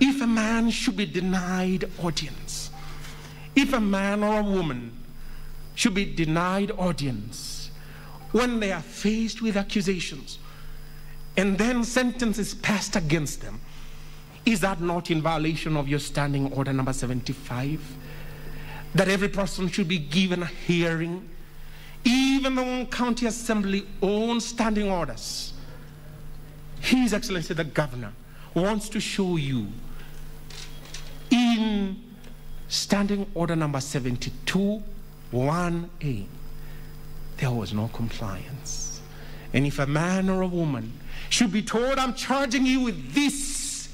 If a man should be denied audience, if a man or a woman should be denied audience when they are faced with accusations, and then sentence is passed against them, is that not in violation of your standing order number 75? That every person should be given a hearing, even the county assembly own standing orders. His Excellency the Governor wants to show you in Standing Order number 72 1A, there was no compliance. And if a man or a woman should be told, I'm charging you with this,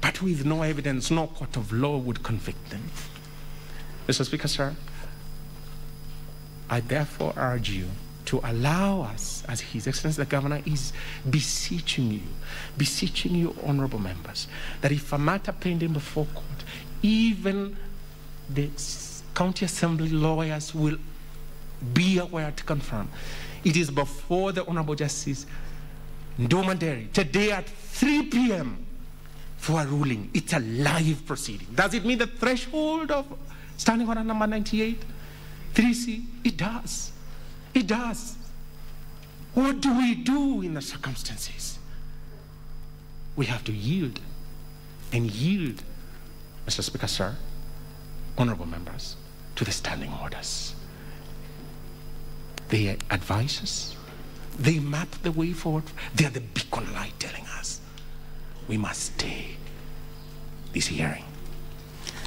but with no evidence, no court of law would convict them. Mr. Speaker, sir, I therefore urge you to allow us, as His Excellency the Governor is beseeching you, beseeching you, honorable members, that if a matter pending before court, even the county assembly lawyers will be aware to confirm. It is before the Honorable Justice Ndomanderi today at 3 p.m. for a ruling. It's a live proceeding. Does it mean the threshold of standing order number 98? 3C? It does. It does. What do we do in the circumstances? We have to yield and yield, Mr. Speaker, sir, honorable members, to the standing orders. They advise us, they map the way forward, they are the beacon light telling us we must stay this hearing.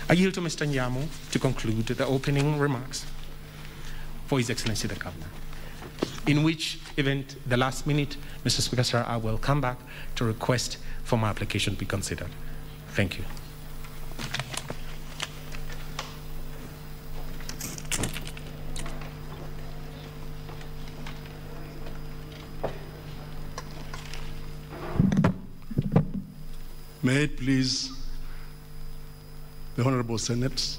I yield to Mr. Nyamu to conclude the opening remarks for His Excellency the Governor, in which event, the last minute, Mr. Speaker, sir, I will come back to request for my application to be considered. Thank you. May it please the Honorable Senate,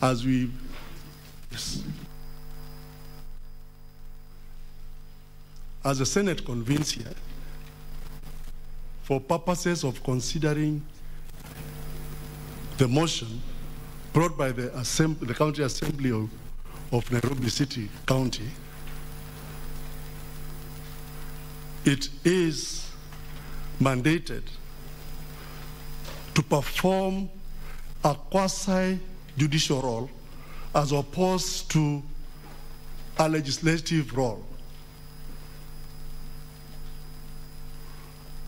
as we as the Senate convenes here, for purposes of considering the motion brought by the, Assembly, the County Assembly of, of Nairobi City County it is mandated to perform a quasi judicial role as opposed to a legislative role.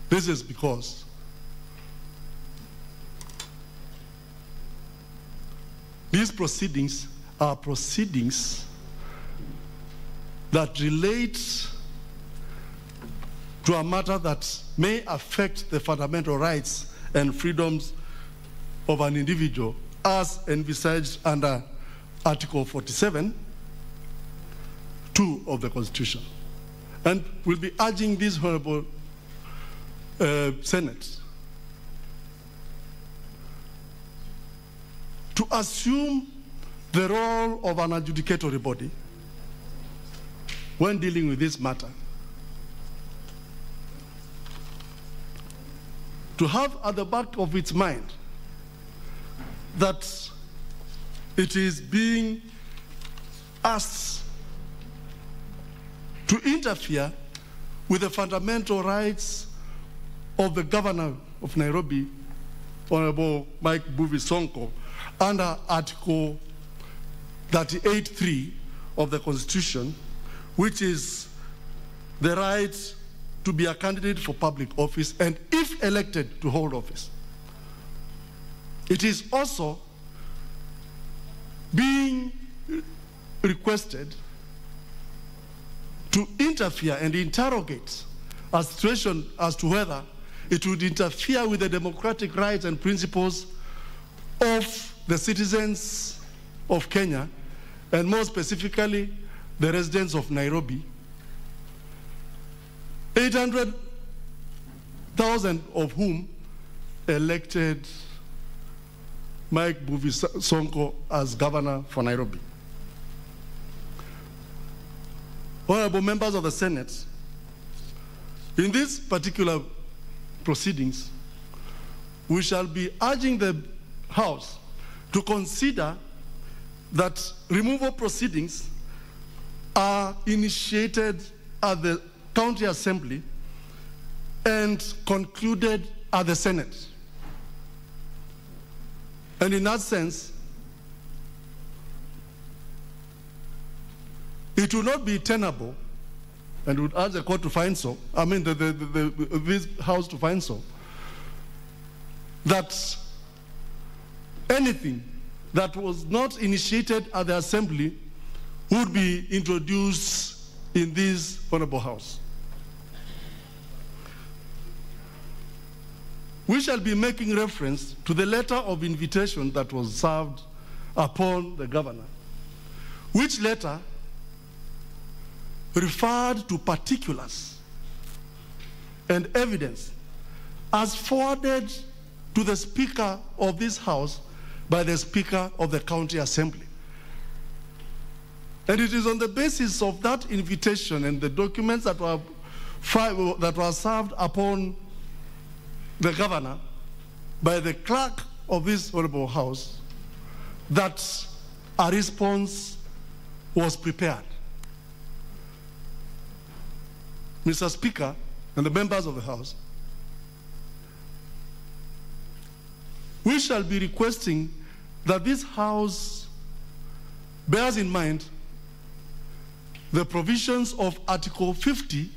This is because these proceedings are proceedings that relate to a matter that may affect the fundamental rights and freedoms of an individual as envisaged under Article 47, 2 of the Constitution. And we'll be urging this Honorable uh, Senate to assume the role of an adjudicatory body when dealing with this matter. To have at the back of its mind that it is being asked to interfere with the fundamental rights of the governor of Nairobi, Honorable Mike Mbuvi Sonko, under Article 38.3 of the Constitution, which is the right to be a candidate for public office and if elected to hold office. It is also being requested to interfere and interrogate a situation as to whether it would interfere with the democratic rights and principles of the citizens of Kenya, and more specifically, the residents of Nairobi, 800,000 of whom elected Mike Mbuvi Sonko as governor for Nairobi. Honorable members of the Senate, in these particular proceedings, we shall be urging the House to consider that removal proceedings are initiated at the County Assembly and concluded at the Senate. And in that sense, it will not be tenable and would urge the court to find so, I mean, the, the, the, this House to find so, that anything that was not initiated at the Assembly would be introduced in this Honorable House. We shall be making reference to the letter of invitation that was served upon the governor, which letter referred to particulars and evidence as forwarded to the Speaker of this House by the Speaker of the County Assembly. And it is on the basis of that invitation and the documents that were, that were served upon the governor by the clerk of this honorable house that a response was prepared. Mr. Speaker and the members of the House, we shall be requesting that this House bears in mind the provisions of Article 50,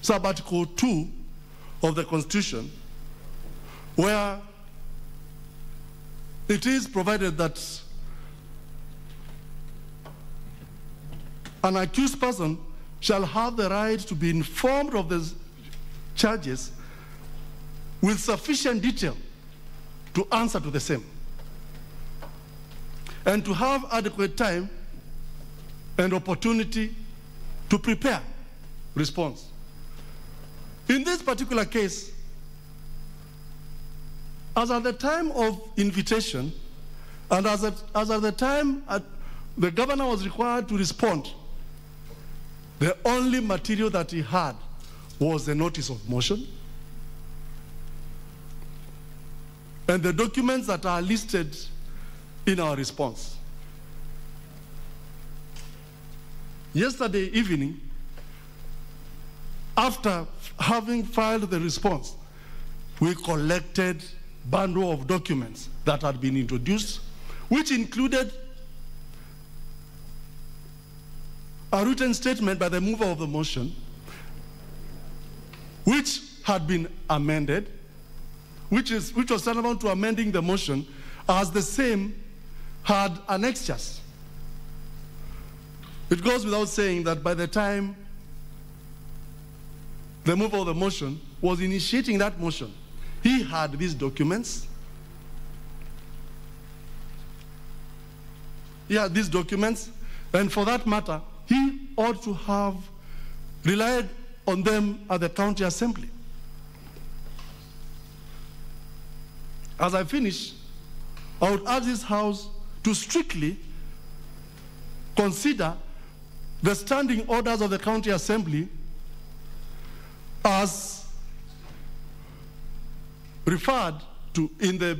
Sub-Article 2 of the Constitution, where it is provided that an accused person shall have the right to be informed of the charges with sufficient detail to answer to the same and to have adequate time and opportunity to prepare response. In this particular case, as at the time of invitation, and as at, as at the time at, the governor was required to respond, the only material that he had was the notice of motion and the documents that are listed in our response. Yesterday evening, after having filed the response, we collected bundle of documents that had been introduced, which included a written statement by the mover of the motion, which had been amended, which, is, which was tantamount to amending the motion, as the same had annexures. It goes without saying that by the time the mover of the motion was initiating that motion, he had these documents. He had these documents, and for that matter, he ought to have relied on them at the county assembly. As I finish, I would urge this House to strictly consider the standing orders of the county assembly as referred to in the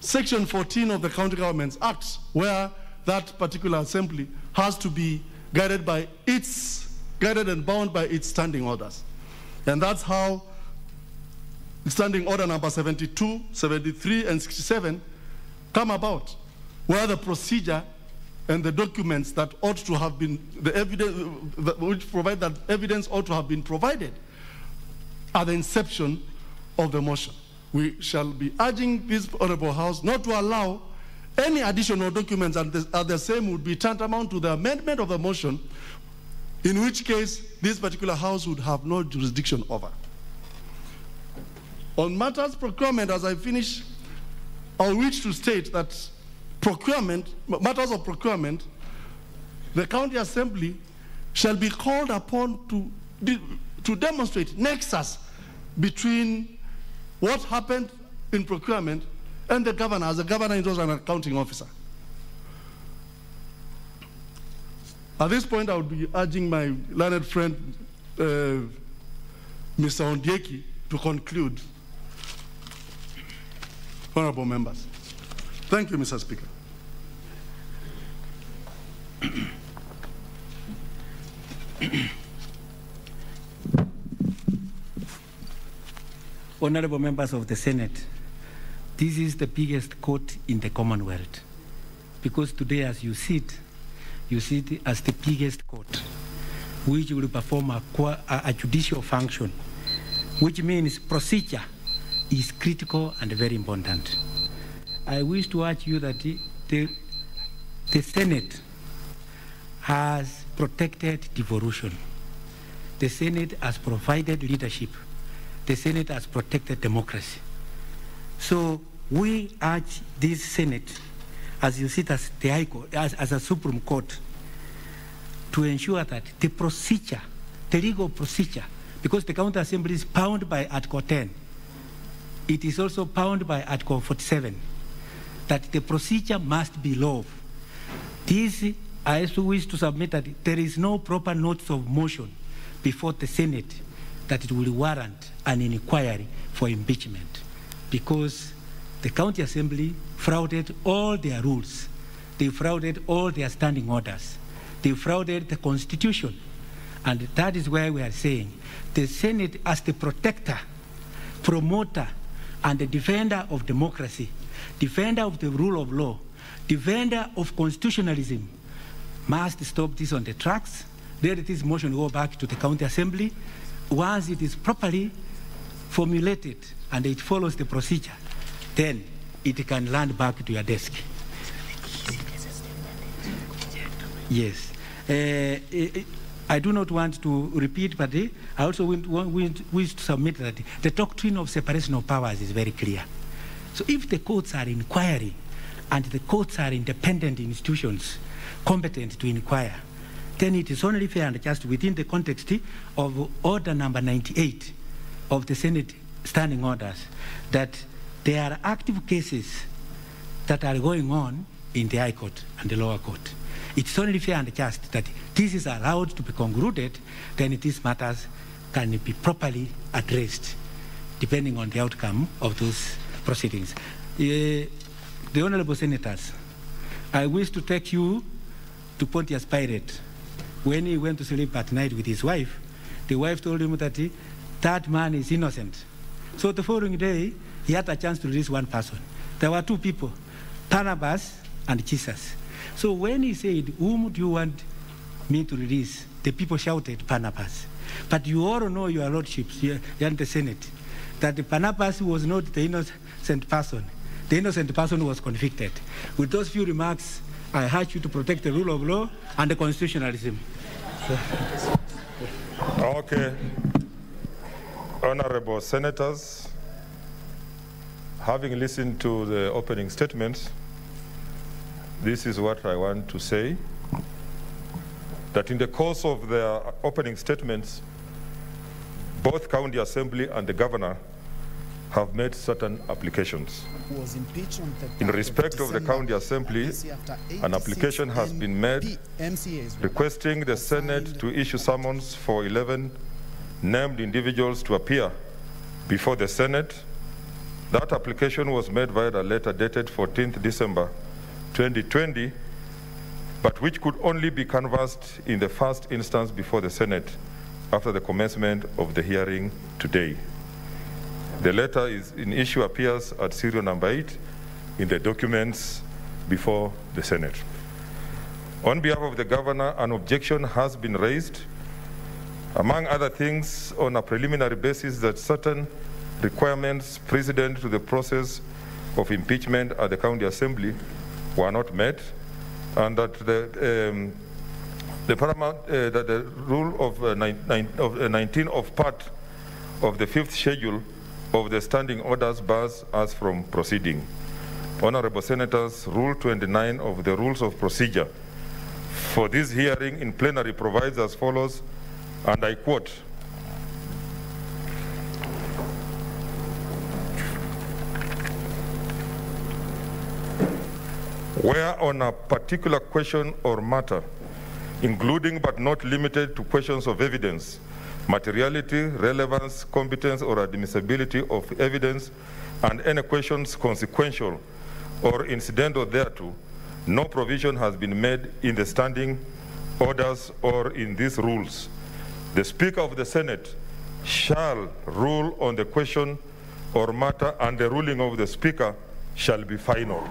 section 14 of the County Governments Act, where that particular assembly has to be guided by its, guided and bound by its standing orders. And that's how standing order number 72, 73, and 67 come about, where the procedure and the documents that ought to have been, the evidence, which provide that evidence ought to have been provided at the inception of the motion. We shall be urging this Honorable House not to allow any additional documents and the, the same would be tantamount to the amendment of the motion, in which case this particular House would have no jurisdiction over. On matters procurement, as I finish, I wish to state that procurement, matters of procurement, the county assembly shall be called upon to, to demonstrate nexus between what happened in procurement and the governor, as the governor is an accounting officer. At this point, I would be urging my learned friend, uh, Mr. Ondieki, to conclude. Honorable members. Thank you, Mr. Speaker. [CLEARS THROAT] Honorable members of the Senate, this is the biggest court in the Commonwealth because today, as you sit, you see it as the biggest court, which will perform a, a, judicial function, which means procedure is critical and very important. I wish to urge you that the, the Senate has protected devolution. The Senate has provided leadership. The Senate has protected democracy. So we urge this Senate, as you sit as the High Court, as, as a Supreme Court, to ensure that the procedure, the legal procedure, because the County Assembly is bound by Article 10, it is also bound by Article 47, that the procedure must be law. This, I also wish to submit that there is no proper notice of motion before the Senate that it will warrant an inquiry for impeachment because the County Assembly frauded all their rules. They flouted all their standing orders. They flouted the Constitution. And that is why we are saying the Senate, as the protector, promoter, and the defender of democracy, defender of the rule of law, defender of constitutionalism, must stop this on the tracks. Let this motion go back to the County Assembly. Once it is properly formulated and it follows the procedure, then it can land back to your desk. Yes. Uh, eh, I do not want to repeat, but eh, I also wish to submit that the doctrine of separation of powers is very clear. So if the courts are inquiring and the courts are independent institutions competent to inquire, then it is only fair and just within the context of order number 98 of the Senate standing orders that there are active cases that are going on in the High Court and the lower court. It's only fair and just that this is allowed to be concluded, then these matters can be properly addressed depending on the outcome of those proceedings. Uh, the Honorable Senators, I wish to take you to Pontius Pilate. When he went to sleep at night with his wife, the wife told him that he, that man is innocent. So the following day, he had a chance to release one person. There were two people, Barnabas and Jesus. So when he said, Whom do you want me to release? The people shouted, Barnabas. But you all know, your lordships, you and the Senate, that Barnabas was not the innocent person. The innocent person was convicted. With those few remarks, I urge you to protect the rule of law and the constitutionalism. Okay. Honorable Senators, having listened to the opening statements, this is what I want to say. That in the course of their opening statements, both county assembly and the governor have made certain applications. was impeached on the In respect of the county assembly, and this after an application has been made requesting the Senate to issue summons for 11 named individuals to appear before the Senate. That application was made via a letter dated 14th December 2020, but which could only be canvassed in the first instance before the Senate after the commencement of the hearing today. The letter is in issue appears at serial number 8 in the documents before the Senate. On behalf of the governor, an objection has been raised, among other things, on a preliminary basis that certain requirements precedent to the process of impeachment at the county assembly were not met, and that the, um, the paramount, uh, that the rule of, uh, nine, nine, of uh, 19 of part of the fifth schedule of the standing orders bars us from proceeding. Honorable Senators, Rule 29 of the Rules of Procedure for this hearing in plenary provides as follows, and I quote, where on a particular question or matter, including but not limited to questions of evidence, materiality, relevance, competence, or admissibility of evidence, and any questions consequential or incidental thereto, no provision has been made in the standing orders or in these rules. The Speaker of the Senate shall rule on the question or matter, and the ruling of the Speaker shall be final.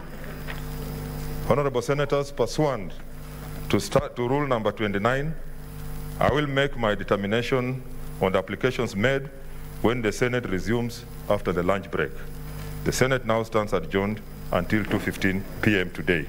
Honorable Senators, pursuant to start to rule number 29, I will make my determination on the applications made when the Senate resumes after the lunch break. The Senate now stands adjourned until 2.15 p.m. today.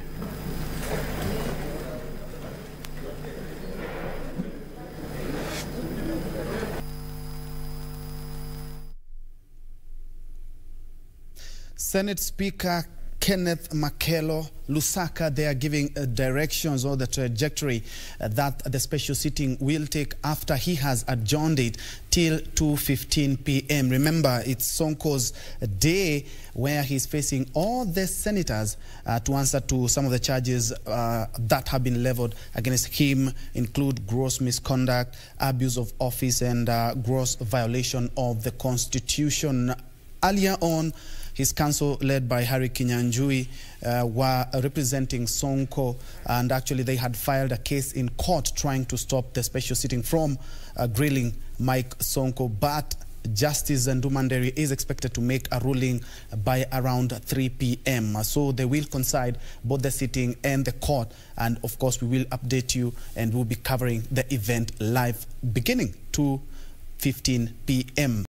Senate Speaker Kenneth Makelo Lusaka, they are giving uh, directions or the trajectory uh, that the special sitting will take after he has adjourned it till 2.15 p.m. Remember, it's Sonko's day where he's facing all the senators uh, to answer to some of the charges uh, that have been leveled against him, include gross misconduct, abuse of office, and uh, gross violation of the Constitution. Earlier on, his council, led by Harry Kinyanjui, uh, were representing Sonko, and actually they had filed a case in court trying to stop the special sitting from uh, grilling Mike Sonko. But Justice Ndumanderi is expected to make a ruling by around 3 p.m. So they will coincide both the sitting and the court. And of course, we will update you and we'll be covering the event live beginning to 15 p.m.